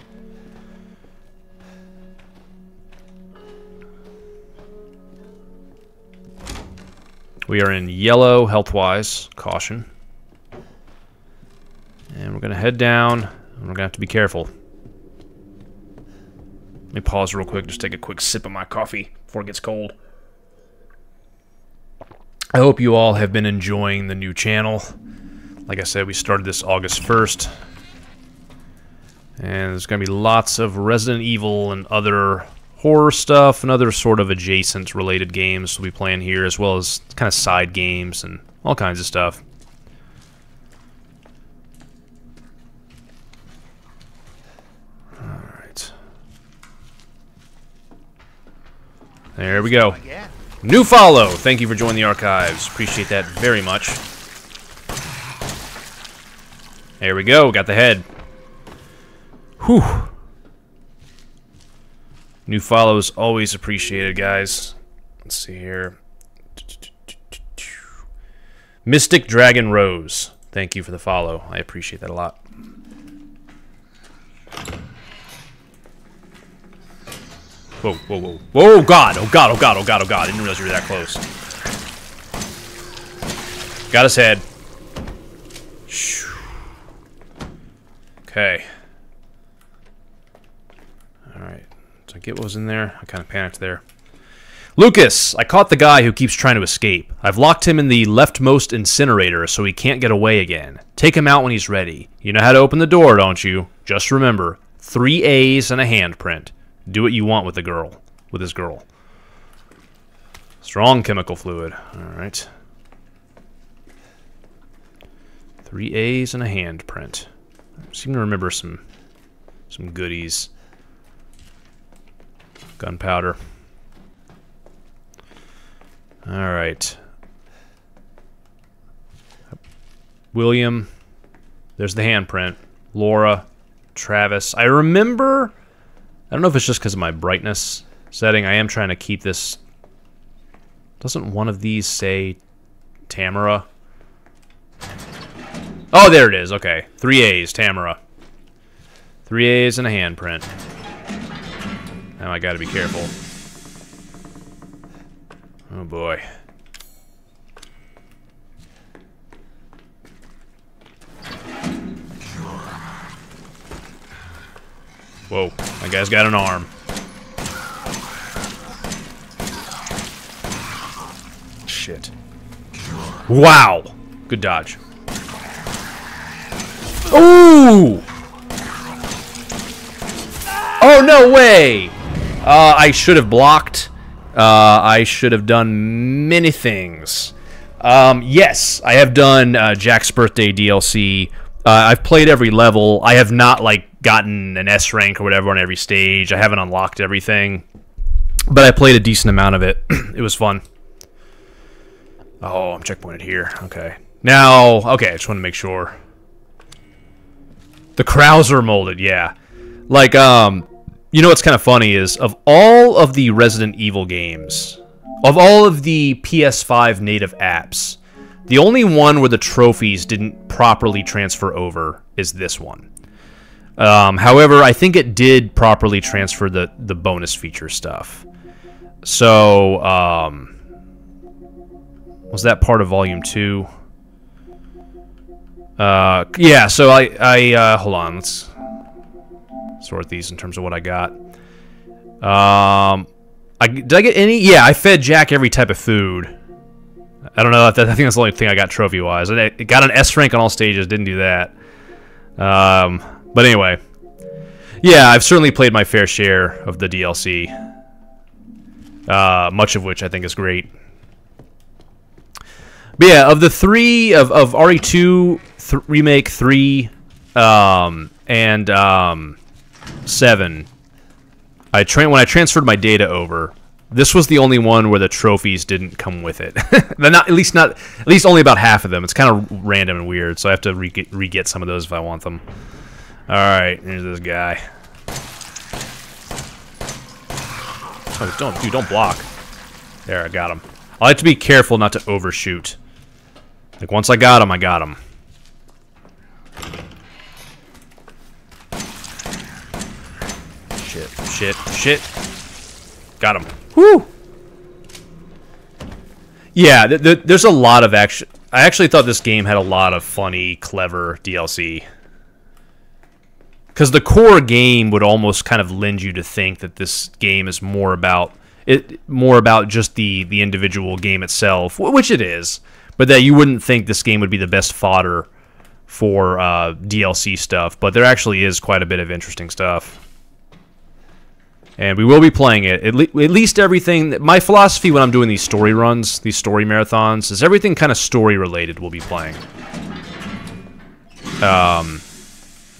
We are in yellow health-wise. Caution. And we're going to head down, and we're going to have to be careful. Let me pause real quick, just take a quick sip of my coffee before it gets cold. I hope you all have been enjoying the new channel. Like I said, we started this August 1st. And there's going to be lots of Resident Evil and other horror stuff and other sort of adjacent related games we'll be playing here, as well as kind of side games and all kinds of stuff. There we go. New follow! Thank you for joining the archives. Appreciate that very much. There we go. Got the head. Whew. New follows always appreciated, guys. Let's see here. Mystic Dragon Rose. Thank you for the follow. I appreciate that a lot. Whoa, whoa, whoa. Whoa, oh God. Oh, God, oh, God, oh, God, oh, God. I didn't realize you were that close. Got his head. Okay. Alright. Did I get what was in there? I kind of panicked there. Lucas! I caught the guy who keeps trying to escape. I've locked him in the leftmost incinerator so he can't get away again. Take him out when he's ready. You know how to open the door, don't you? Just remember, three A's and a handprint. Do what you want with the girl. With this girl. Strong chemical fluid. Alright. Three A's and a handprint. I seem to remember some some goodies. Gunpowder. Alright. William. There's the handprint. Laura. Travis. I remember... I don't know if it's just because of my brightness setting. I am trying to keep this... Doesn't one of these say Tamara? Oh, there it is. Okay. Three A's, Tamara. Three A's and a handprint. Now I gotta be careful. Oh boy. Whoa, that guy's got an arm. Shit. Wow! Good dodge. Ooh! Oh, no way! Uh, I should have blocked. Uh, I should have done many things. Um, yes, I have done uh, Jack's Birthday DLC. Uh, I've played every level. I have not, like, gotten an S rank or whatever on every stage. I haven't unlocked everything. But I played a decent amount of it. <clears throat> it was fun. Oh, I'm checkpointed here. Okay. Now, okay, I just want to make sure. The Krauser molded, yeah. Like, um, you know what's kind of funny is of all of the Resident Evil games, of all of the PS5 native apps, the only one where the trophies didn't properly transfer over is this one. Um, however, I think it did properly transfer the, the bonus feature stuff. So, um, was that part of Volume 2? Uh, yeah, so I, I uh, hold on, let's sort these in terms of what I got. Um, I, did I get any? Yeah, I fed Jack every type of food. I don't know. I think that's the only thing I got trophy-wise. I got an S rank on all stages. Didn't do that. Um, but anyway, yeah, I've certainly played my fair share of the DLC. Uh, much of which I think is great. But yeah, of the three of of RE2 th remake three, um, and um, seven, I tra when I transferred my data over, this was the only one where the trophies didn't come with it. <laughs> not at least not at least only about half of them. It's kind of random and weird, so I have to re re get some of those if I want them. All right, here's this guy. Oh, don't dude, don't block. There, I got him. I like to be careful not to overshoot. Like once I got him, I got him. Shit, shit, shit. Got him. Whoo! Yeah, th th there's a lot of action. I actually thought this game had a lot of funny, clever DLC. Because the core game would almost kind of lend you to think that this game is more about it, more about just the the individual game itself, which it is. But that you wouldn't think this game would be the best fodder for uh, DLC stuff, but there actually is quite a bit of interesting stuff. And we will be playing it. At, le at least everything. My philosophy when I'm doing these story runs, these story marathons, is everything kind of story related we'll be playing. Um,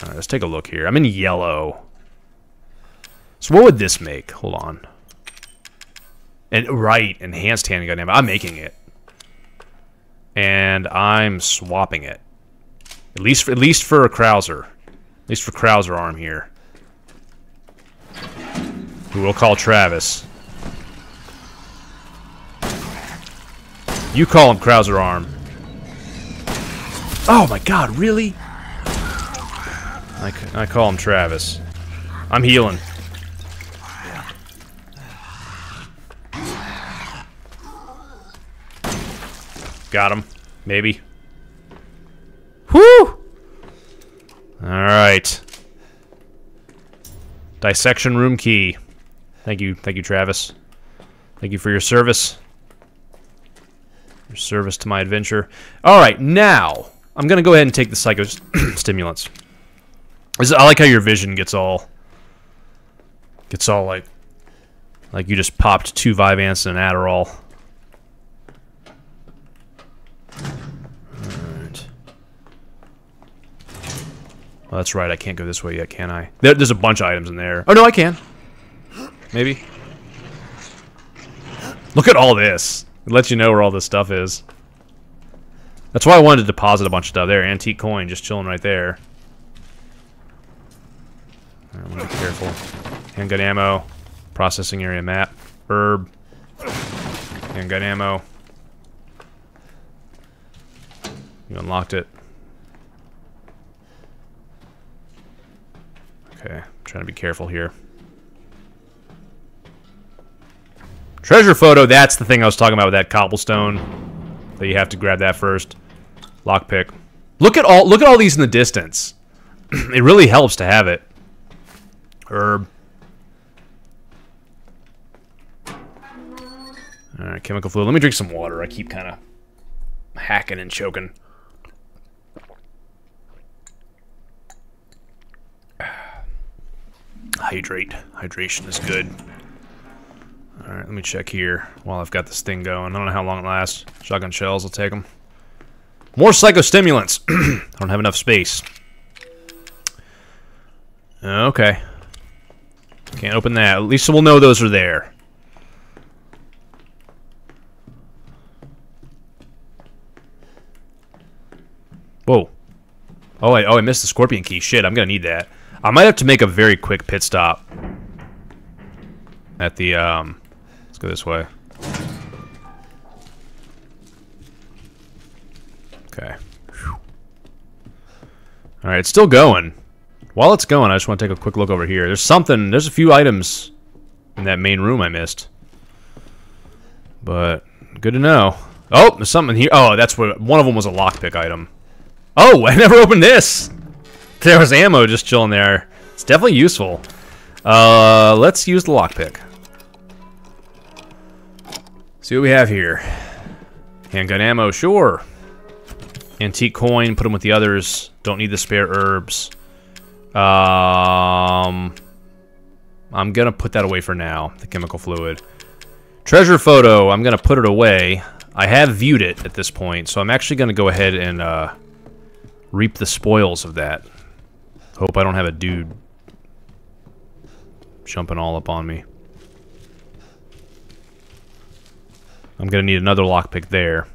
let's take a look here. I'm in yellow. So what would this make? Hold on. And right, enhanced handgun ammo. I'm making it, and I'm swapping it. At least, for, at least for a Krauser. At least for Krauser arm here. Who we'll call Travis. You call him Krauser arm. Oh my God! Really? I, I call him Travis. I'm healing. Got him. Maybe. Whoo! Alright. Dissection room key. Thank you. Thank you, Travis. Thank you for your service. Your service to my adventure. Alright, now, I'm going to go ahead and take the psycho <clears throat> stimulants. I like how your vision gets all... Gets all like... Like you just popped two Vyvanse and an Adderall. Alright. Well, that's right, I can't go this way yet, can I? There, there's a bunch of items in there. Oh, no, I can. Maybe. Look at all this. It lets you know where all this stuff is. That's why I wanted to deposit a bunch of stuff there. Antique coin just chilling right there. Right, I'm gonna be careful. Handgun ammo. Processing area map. Herb. Handgun ammo. You unlocked it. Okay, I'm trying to be careful here. Treasure photo, that's the thing I was talking about with that cobblestone. That you have to grab that first. Lockpick. Look at all look at all these in the distance. <clears throat> it really helps to have it. Herb. Alright, chemical fluid. Let me drink some water. I keep kind of hacking and choking. <sighs> Hydrate. Hydration is good. Alright, let me check here while I've got this thing going. I don't know how long it lasts. Shotgun shells, I'll take them. More psychostimulants. <clears throat> I don't have enough space. Okay. Can't open that. At least we'll know those are there. Whoa. Oh, I, oh, I missed the scorpion key. Shit, I'm gonna need that. I might have to make a very quick pit stop. At the, um... Let's go this way. Okay. Alright, it's still going. While it's going, I just want to take a quick look over here. There's something, there's a few items in that main room I missed. But, good to know. Oh, there's something here. Oh, that's what, one of them was a lockpick item. Oh, <laughs> I never opened this! There was ammo just chilling there. It's definitely useful. Uh, let's use the lockpick. See what we have here. Handgun ammo, sure. Antique coin, put them with the others. Don't need the spare herbs. Um, I'm gonna put that away for now, the chemical fluid. Treasure photo, I'm gonna put it away. I have viewed it at this point, so I'm actually gonna go ahead and uh, reap the spoils of that. Hope I don't have a dude jumping all up on me. I'm gonna need another lockpick there.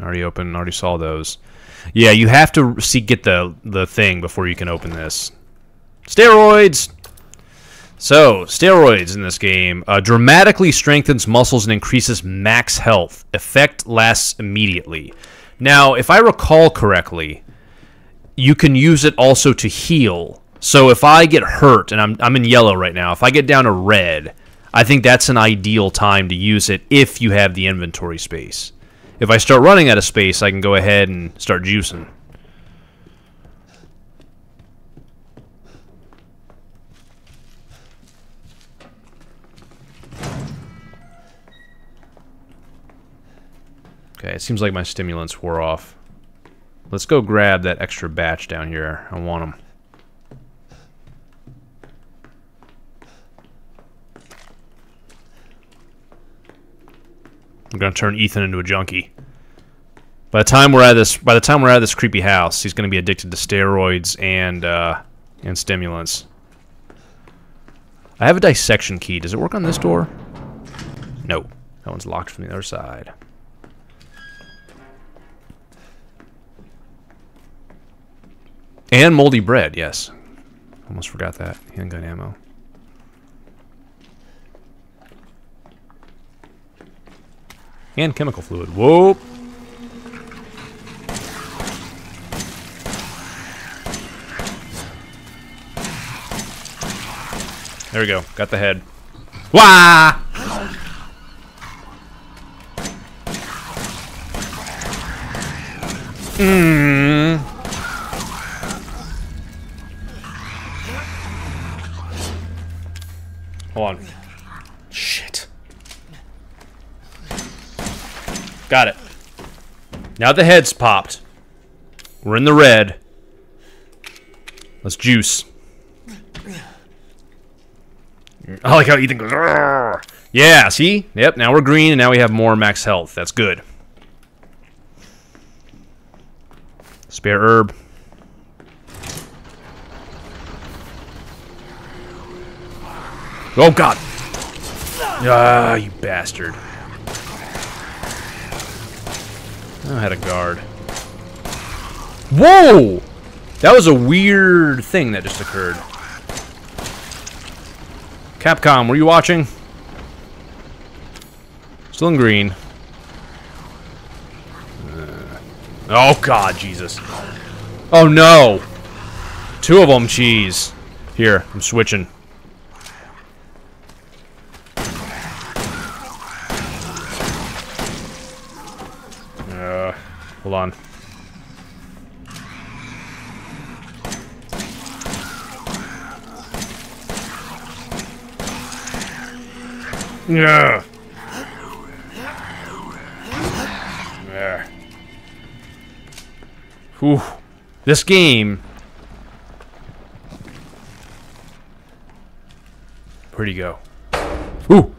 Already open, already saw those. Yeah, you have to see get the the thing before you can open this. Steroids. So, steroids in this game uh, dramatically strengthens muscles and increases max health. Effect lasts immediately. Now, if I recall correctly, you can use it also to heal. So if I get hurt, and I'm, I'm in yellow right now, if I get down to red, I think that's an ideal time to use it if you have the inventory space. If I start running out of space, I can go ahead and start juicing. Okay, it seems like my stimulants wore off. Let's go grab that extra batch down here. I want them. I'm gonna turn Ethan into a junkie. By the time we're at this, by the time we're at this creepy house, he's gonna be addicted to steroids and uh, and stimulants. I have a dissection key. Does it work on this door? No, that one's locked from the other side. And moldy bread, yes. Almost forgot that. Handgun ammo. And chemical fluid. Whoa! There we go. Got the head. Wah! Mmm. Hold on. Shit. Got it. Now the head's popped. We're in the red. Let's juice. <laughs> I like how Ethan goes. "Arrgh." Yeah, see? Yep, now we're green and now we have more max health. That's good. Spare herb. Oh god. Ah, you bastard. I had a guard. Whoa! That was a weird thing that just occurred. Capcom, were you watching? Still in green. Uh, oh god, Jesus. Oh no! Two of them, cheese. Here, I'm switching. Uh, hold on. Yeah. There. Whew. This game. Where'd he go? Ooh.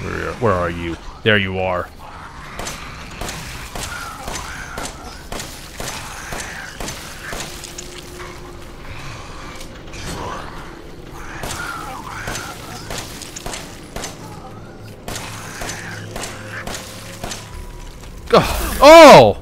Where, where are you? There you are. Oh! oh!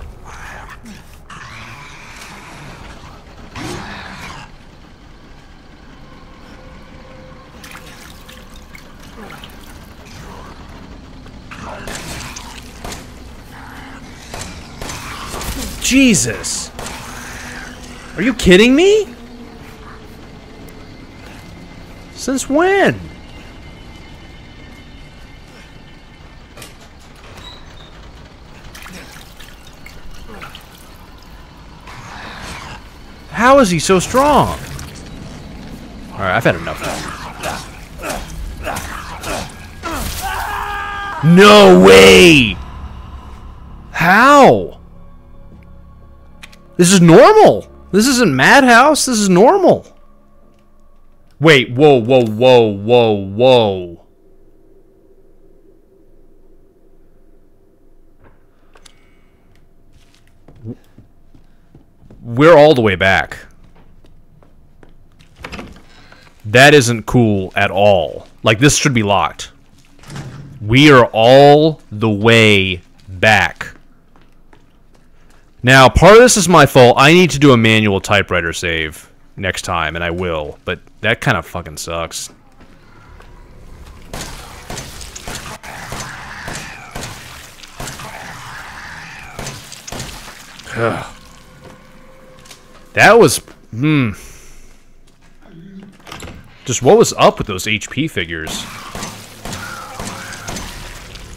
Jesus! Are you kidding me? Since when? How is he so strong? Alright, I've had enough No way! How? This is normal. This isn't Madhouse. This is normal. Wait, whoa, whoa, whoa, whoa, whoa. We're all the way back. That isn't cool at all. Like, this should be locked. We are all the way back. Now, part of this is my fault. I need to do a manual typewriter save next time, and I will. But that kind of fucking sucks. Ugh. That was... Hmm. Just what was up with those HP figures?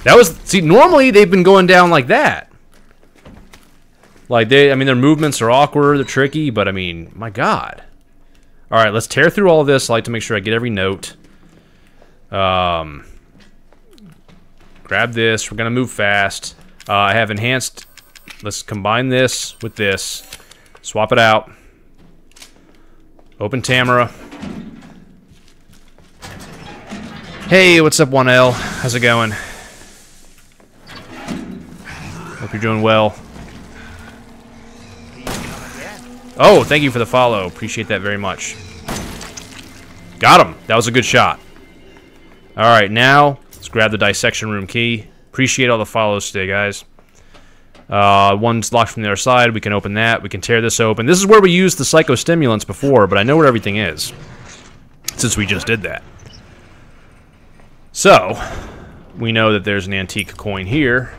That was... See, normally they've been going down like that. Like, they... I mean, their movements are awkward, they're tricky, but I mean, my god. All right, let's tear through all this. I like to make sure I get every note. Um, grab this. We're going to move fast. Uh, I have enhanced. Let's combine this with this. Swap it out. Open Tamara. Hey, what's up, 1L? How's it going? Hope you're doing well. Oh, thank you for the follow. Appreciate that very much. Got him. That was a good shot. All right, now let's grab the dissection room key. Appreciate all the follows today, guys. Uh, one's locked from the other side. We can open that. We can tear this open. This is where we used the psychostimulants before, but I know where everything is. Since we just did that. So, we know that there's an antique coin here.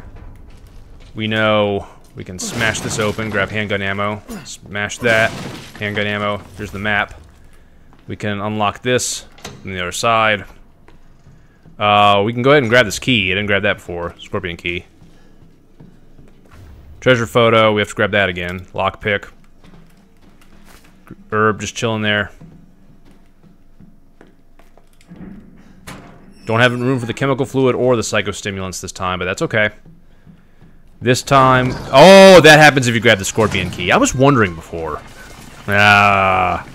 We know we can smash this open, grab handgun ammo, smash that, handgun ammo. Here's the map. We can unlock this from the other side. Uh, we can go ahead and grab this key. I didn't grab that before. Scorpion key. Treasure photo. We have to grab that again. Lockpick. Herb just chilling there. Don't have room for the chemical fluid or the psychostimulants this time, but that's okay. This time... Oh, that happens if you grab the scorpion key. I was wondering before. Ah.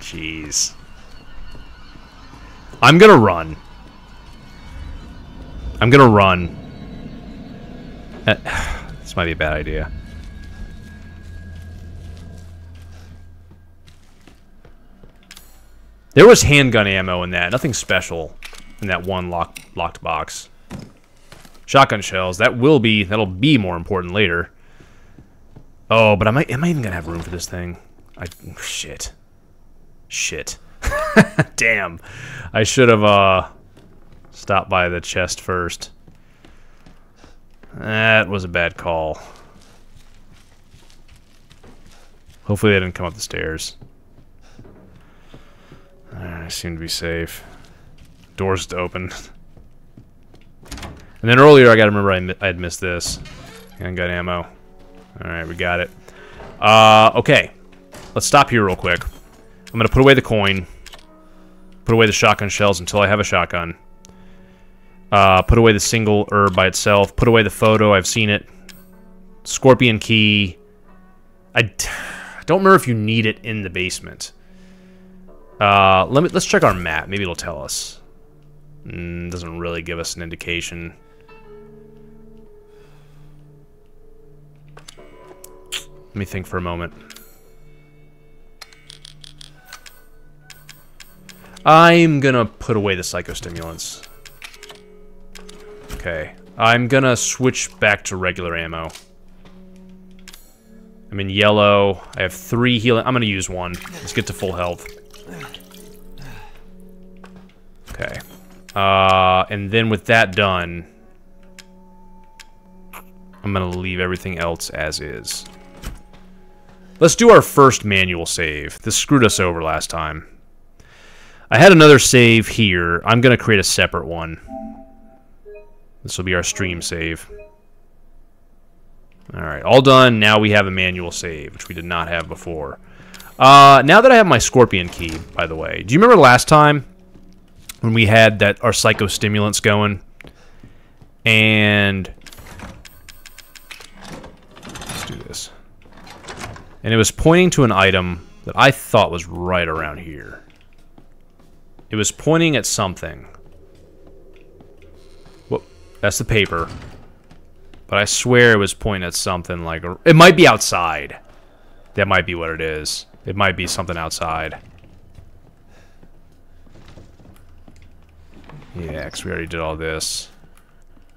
Jeez. I'm gonna run. I'm gonna run. Uh, <sighs> this might be a bad idea. There was handgun ammo in that. Nothing special in that one locked locked box. Shotgun shells. That will be that'll be more important later. Oh, but am I am I even gonna have room for this thing? I shit. Shit. <laughs> Damn. I should have uh stopped by the chest first. That was a bad call. Hopefully they didn't come up the stairs. I seem to be safe. Doors to open. <laughs> and then earlier, I gotta remember I, mi I had missed this. And got ammo. Alright, we got it. Uh, okay. Let's stop here real quick. I'm gonna put away the coin. Put away the shotgun shells until I have a shotgun. Uh, put away the single herb by itself. Put away the photo. I've seen it. Scorpion key. I don't remember if you need it in the basement. Uh, let me let's check our map. Maybe it'll tell us. Mm, doesn't really give us an indication. Let me think for a moment. I'm gonna put away the psychostimulants. Okay. I'm gonna switch back to regular ammo. I'm in yellow. I have three healing. I'm gonna use one. Let's get to full health. Okay. Uh, and then with that done, I'm gonna leave everything else as is. Let's do our first manual save. This screwed us over last time. I had another save here. I'm gonna create a separate one. This will be our stream save. Alright, all done. Now we have a manual save, which we did not have before. Uh, now that I have my Scorpion key, by the way, do you remember last time when we had that our psychostimulants going? And let's do this. And it was pointing to an item that I thought was right around here. It was pointing at something. That's the paper. But I swear it was pointing at something like... It might be outside. That might be what it is. It might be something outside. Yeah, because we already did all this.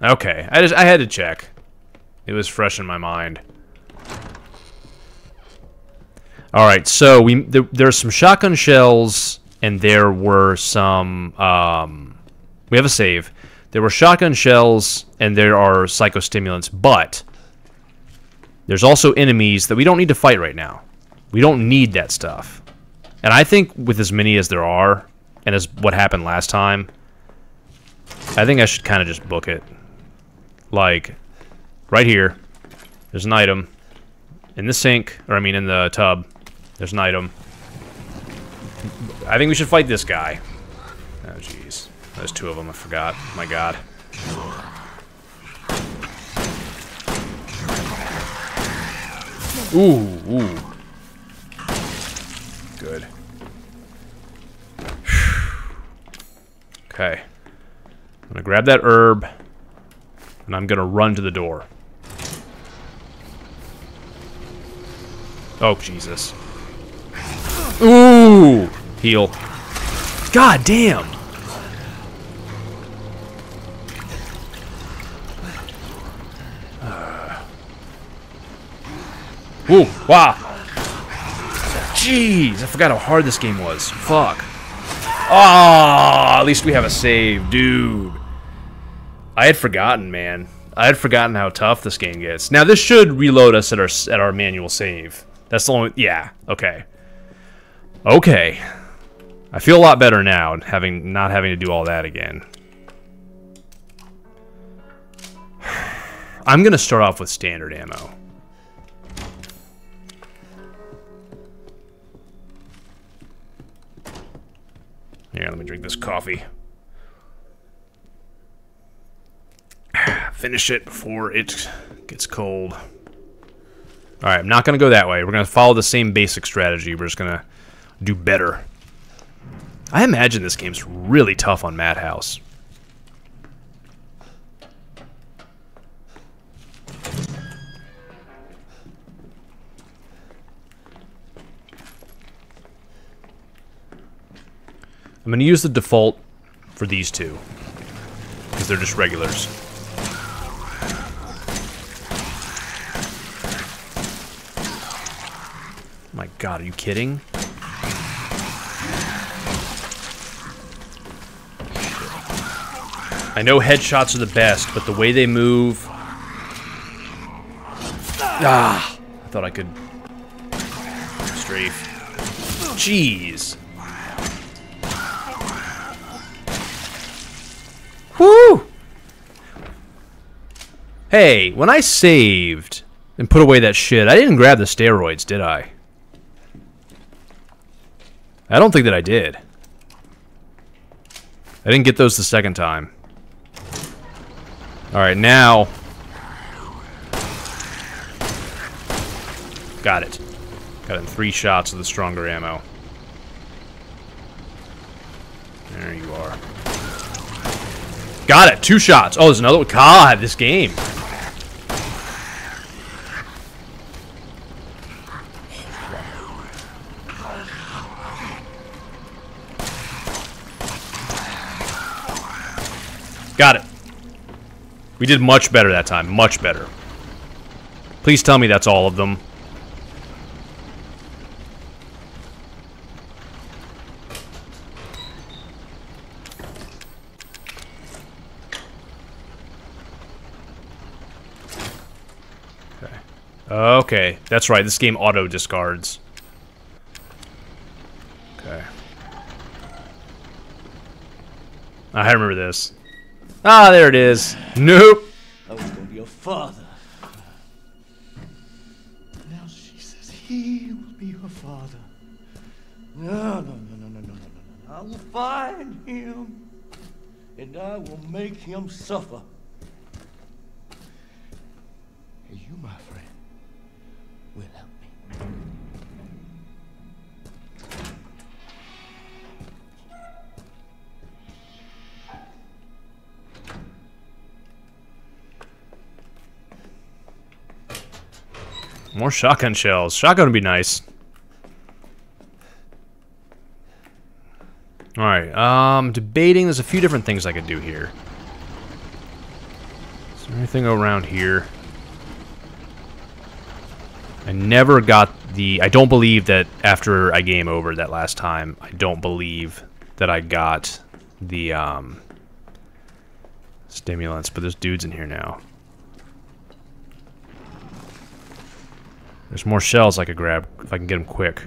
Okay, I just I had to check. It was fresh in my mind. All right, so we there, there's some shotgun shells, and there were some. Um, we have a save. There were shotgun shells, and there are psychostimulants, but there's also enemies that we don't need to fight right now. We don't need that stuff. And I think with as many as there are, and as what happened last time, I think I should kind of just book it. Like, right here, there's an item. In the sink, or I mean in the tub, there's an item. I think we should fight this guy. Oh, jeez. There's two of them. I forgot. Oh, my God. Ooh, ooh. Good. <sighs> okay. I'm gonna grab that herb, and I'm gonna run to the door. Oh, Jesus. Ooh! Heal. God damn! Ooh, wow. Jeez, I forgot how hard this game was. Fuck. Ah, oh, at least we have a save, dude. I had forgotten, man. I had forgotten how tough this game gets. Now this should reload us at our at our manual save. That's the only. Yeah. Okay. Okay. I feel a lot better now, having not having to do all that again. <sighs> I'm gonna start off with standard ammo. Here, let me drink this coffee. <sighs> Finish it before it gets cold. Alright, I'm not going to go that way. We're going to follow the same basic strategy. We're just going to do better. I imagine this game's really tough on Madhouse. I'm going to use the default for these two. Because they're just regulars. My god, are you kidding? I know headshots are the best, but the way they move... Ah! I thought I could... Strafe. Jeez. Hey, when I saved and put away that shit, I didn't grab the steroids, did I? I don't think that I did. I didn't get those the second time. Alright, now... Got it. Got in three shots of the stronger ammo. There you are. Got it. Two shots. Oh, there's another one. God, this game. Got it. We did much better that time. Much better. Please tell me that's all of them. Okay, that's right. This game auto discards. Okay. I remember this. Ah, there it is. Nope. I was gonna be your father. Now she says he will be her father. No, no, no, no, no, no, no, no. I will find him, and I will make him suffer. And you, my will help me. More shotgun shells. Shotgun would be nice. Alright, um, debating. There's a few different things I could do here. Is there anything around here? I never got the... I don't believe that after I game over that last time, I don't believe that I got the, um, stimulants, but there's dudes in here now. There's more shells I could grab if I can get them quick.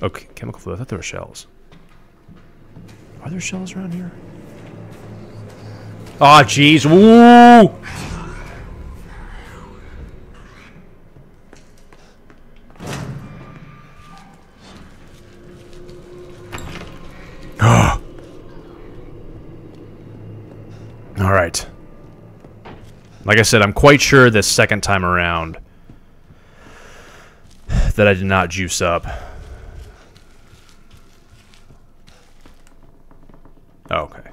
Okay, chemical fluid. I thought there were shells. Are there shells around here? Aw, oh, jeez. Woo! All right. Like I said, I'm quite sure this second time around that I did not juice up. Oh, okay.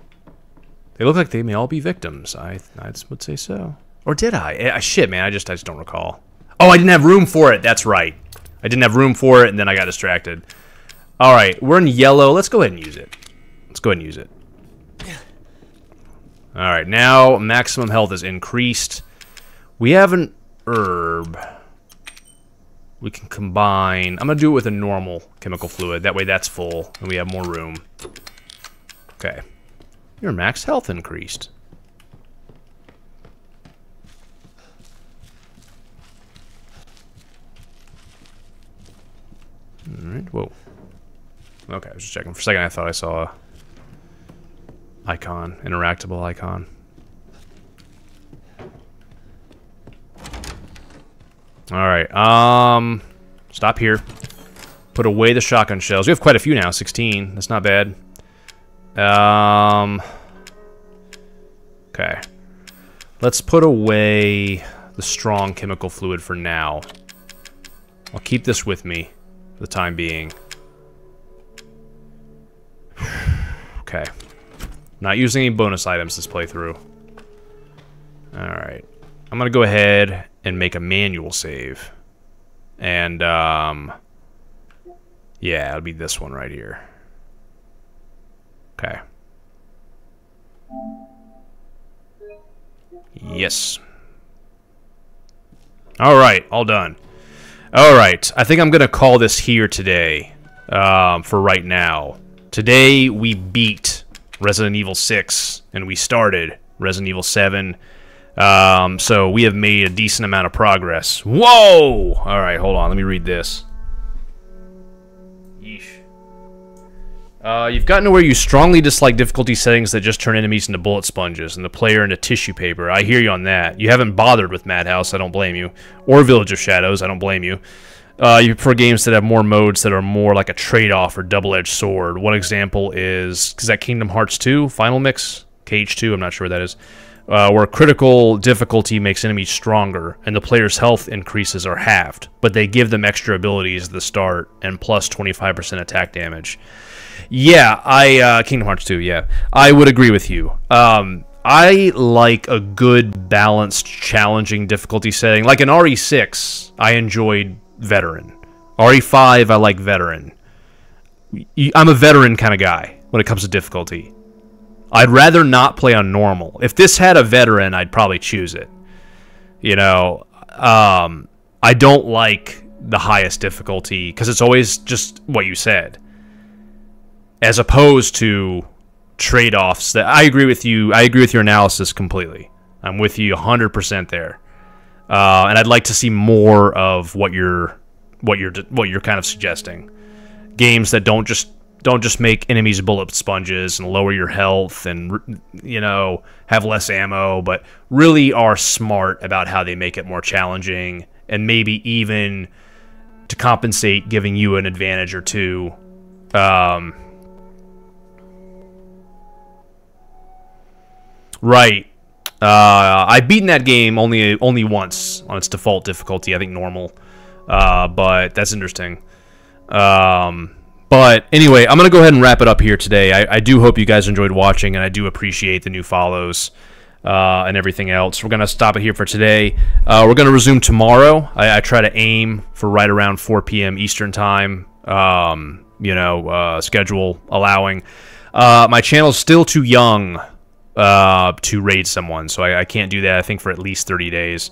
They look like they may all be victims. I I would say so. Or did I? Eh, I? Shit, man. I just I just don't recall. Oh, I didn't have room for it. That's right. I didn't have room for it, and then I got distracted. All right, we're in yellow. Let's go ahead and use it. Let's go ahead and use it. All right, now maximum health is increased. We have an herb. We can combine. I'm going to do it with a normal chemical fluid. That way that's full, and we have more room. Okay. Your max health increased. Alright, whoa. Okay, I was just checking. For a second I thought I saw icon, interactable icon. Alright, um... Stop here. Put away the shotgun shells. We have quite a few now, 16. That's not bad. Um... Okay. Let's put away the strong chemical fluid for now. I'll keep this with me for the time being. <sighs> okay. Not using any bonus items this playthrough. Alright. I'm gonna go ahead and make a manual save. And, um... Yeah, it'll be this one right here. Okay. Yes. Alright, all done. Alright, I think I'm going to call this here today, um, for right now. Today, we beat Resident Evil 6, and we started Resident Evil 7. Um, so we have made a decent amount of progress. Whoa! Alright, hold on, let me read this. Uh, you've gotten to where you strongly dislike difficulty settings that just turn enemies into bullet sponges and the player into tissue paper. I hear you on that. You haven't bothered with Madhouse, I don't blame you. Or Village of Shadows, I don't blame you. Uh, you prefer games that have more modes that are more like a trade-off or double-edged sword. One example is, is that Kingdom Hearts 2? Final Mix? KH2? I'm not sure what that is. Uh, where critical difficulty makes enemies stronger and the player's health increases are halved, but they give them extra abilities at the start and plus 25% attack damage. Yeah, I uh, Kingdom Hearts 2. Yeah, I would agree with you. Um, I like a good balanced, challenging difficulty setting. Like in RE6, I enjoyed veteran. RE5, I like veteran. I'm a veteran kind of guy when it comes to difficulty. I'd rather not play on normal. If this had a veteran, I'd probably choose it. You know, um, I don't like the highest difficulty because it's always just what you said as opposed to trade-offs that I agree with you. I agree with your analysis completely. I'm with you 100% there. Uh, and I'd like to see more of what you're what you're what you're kind of suggesting. Games that don't just don't just make enemies bullet sponges and lower your health and you know have less ammo, but really are smart about how they make it more challenging and maybe even to compensate, giving you an advantage or two. Um, Right. Uh, I've beaten that game only only once on its default difficulty. I think normal. Uh, but that's interesting. Um, but anyway, I'm gonna go ahead and wrap it up here today. I, I do hope you guys enjoyed watching, and I do appreciate the new follows uh, and everything else. We're gonna stop it here for today. Uh, we're gonna resume tomorrow. I, I, try to aim for right around 4 p.m. Eastern time. Um, you know, uh, schedule allowing. Uh, my channel's still too young uh, to raid someone. So I, I, can't do that, I think, for at least 30 days.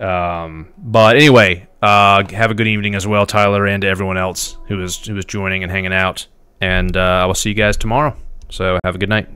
Um, but anyway, uh, have a good evening as well, Tyler, and to everyone else who was, who was joining and hanging out. And uh, I will see you guys tomorrow. So have a good night.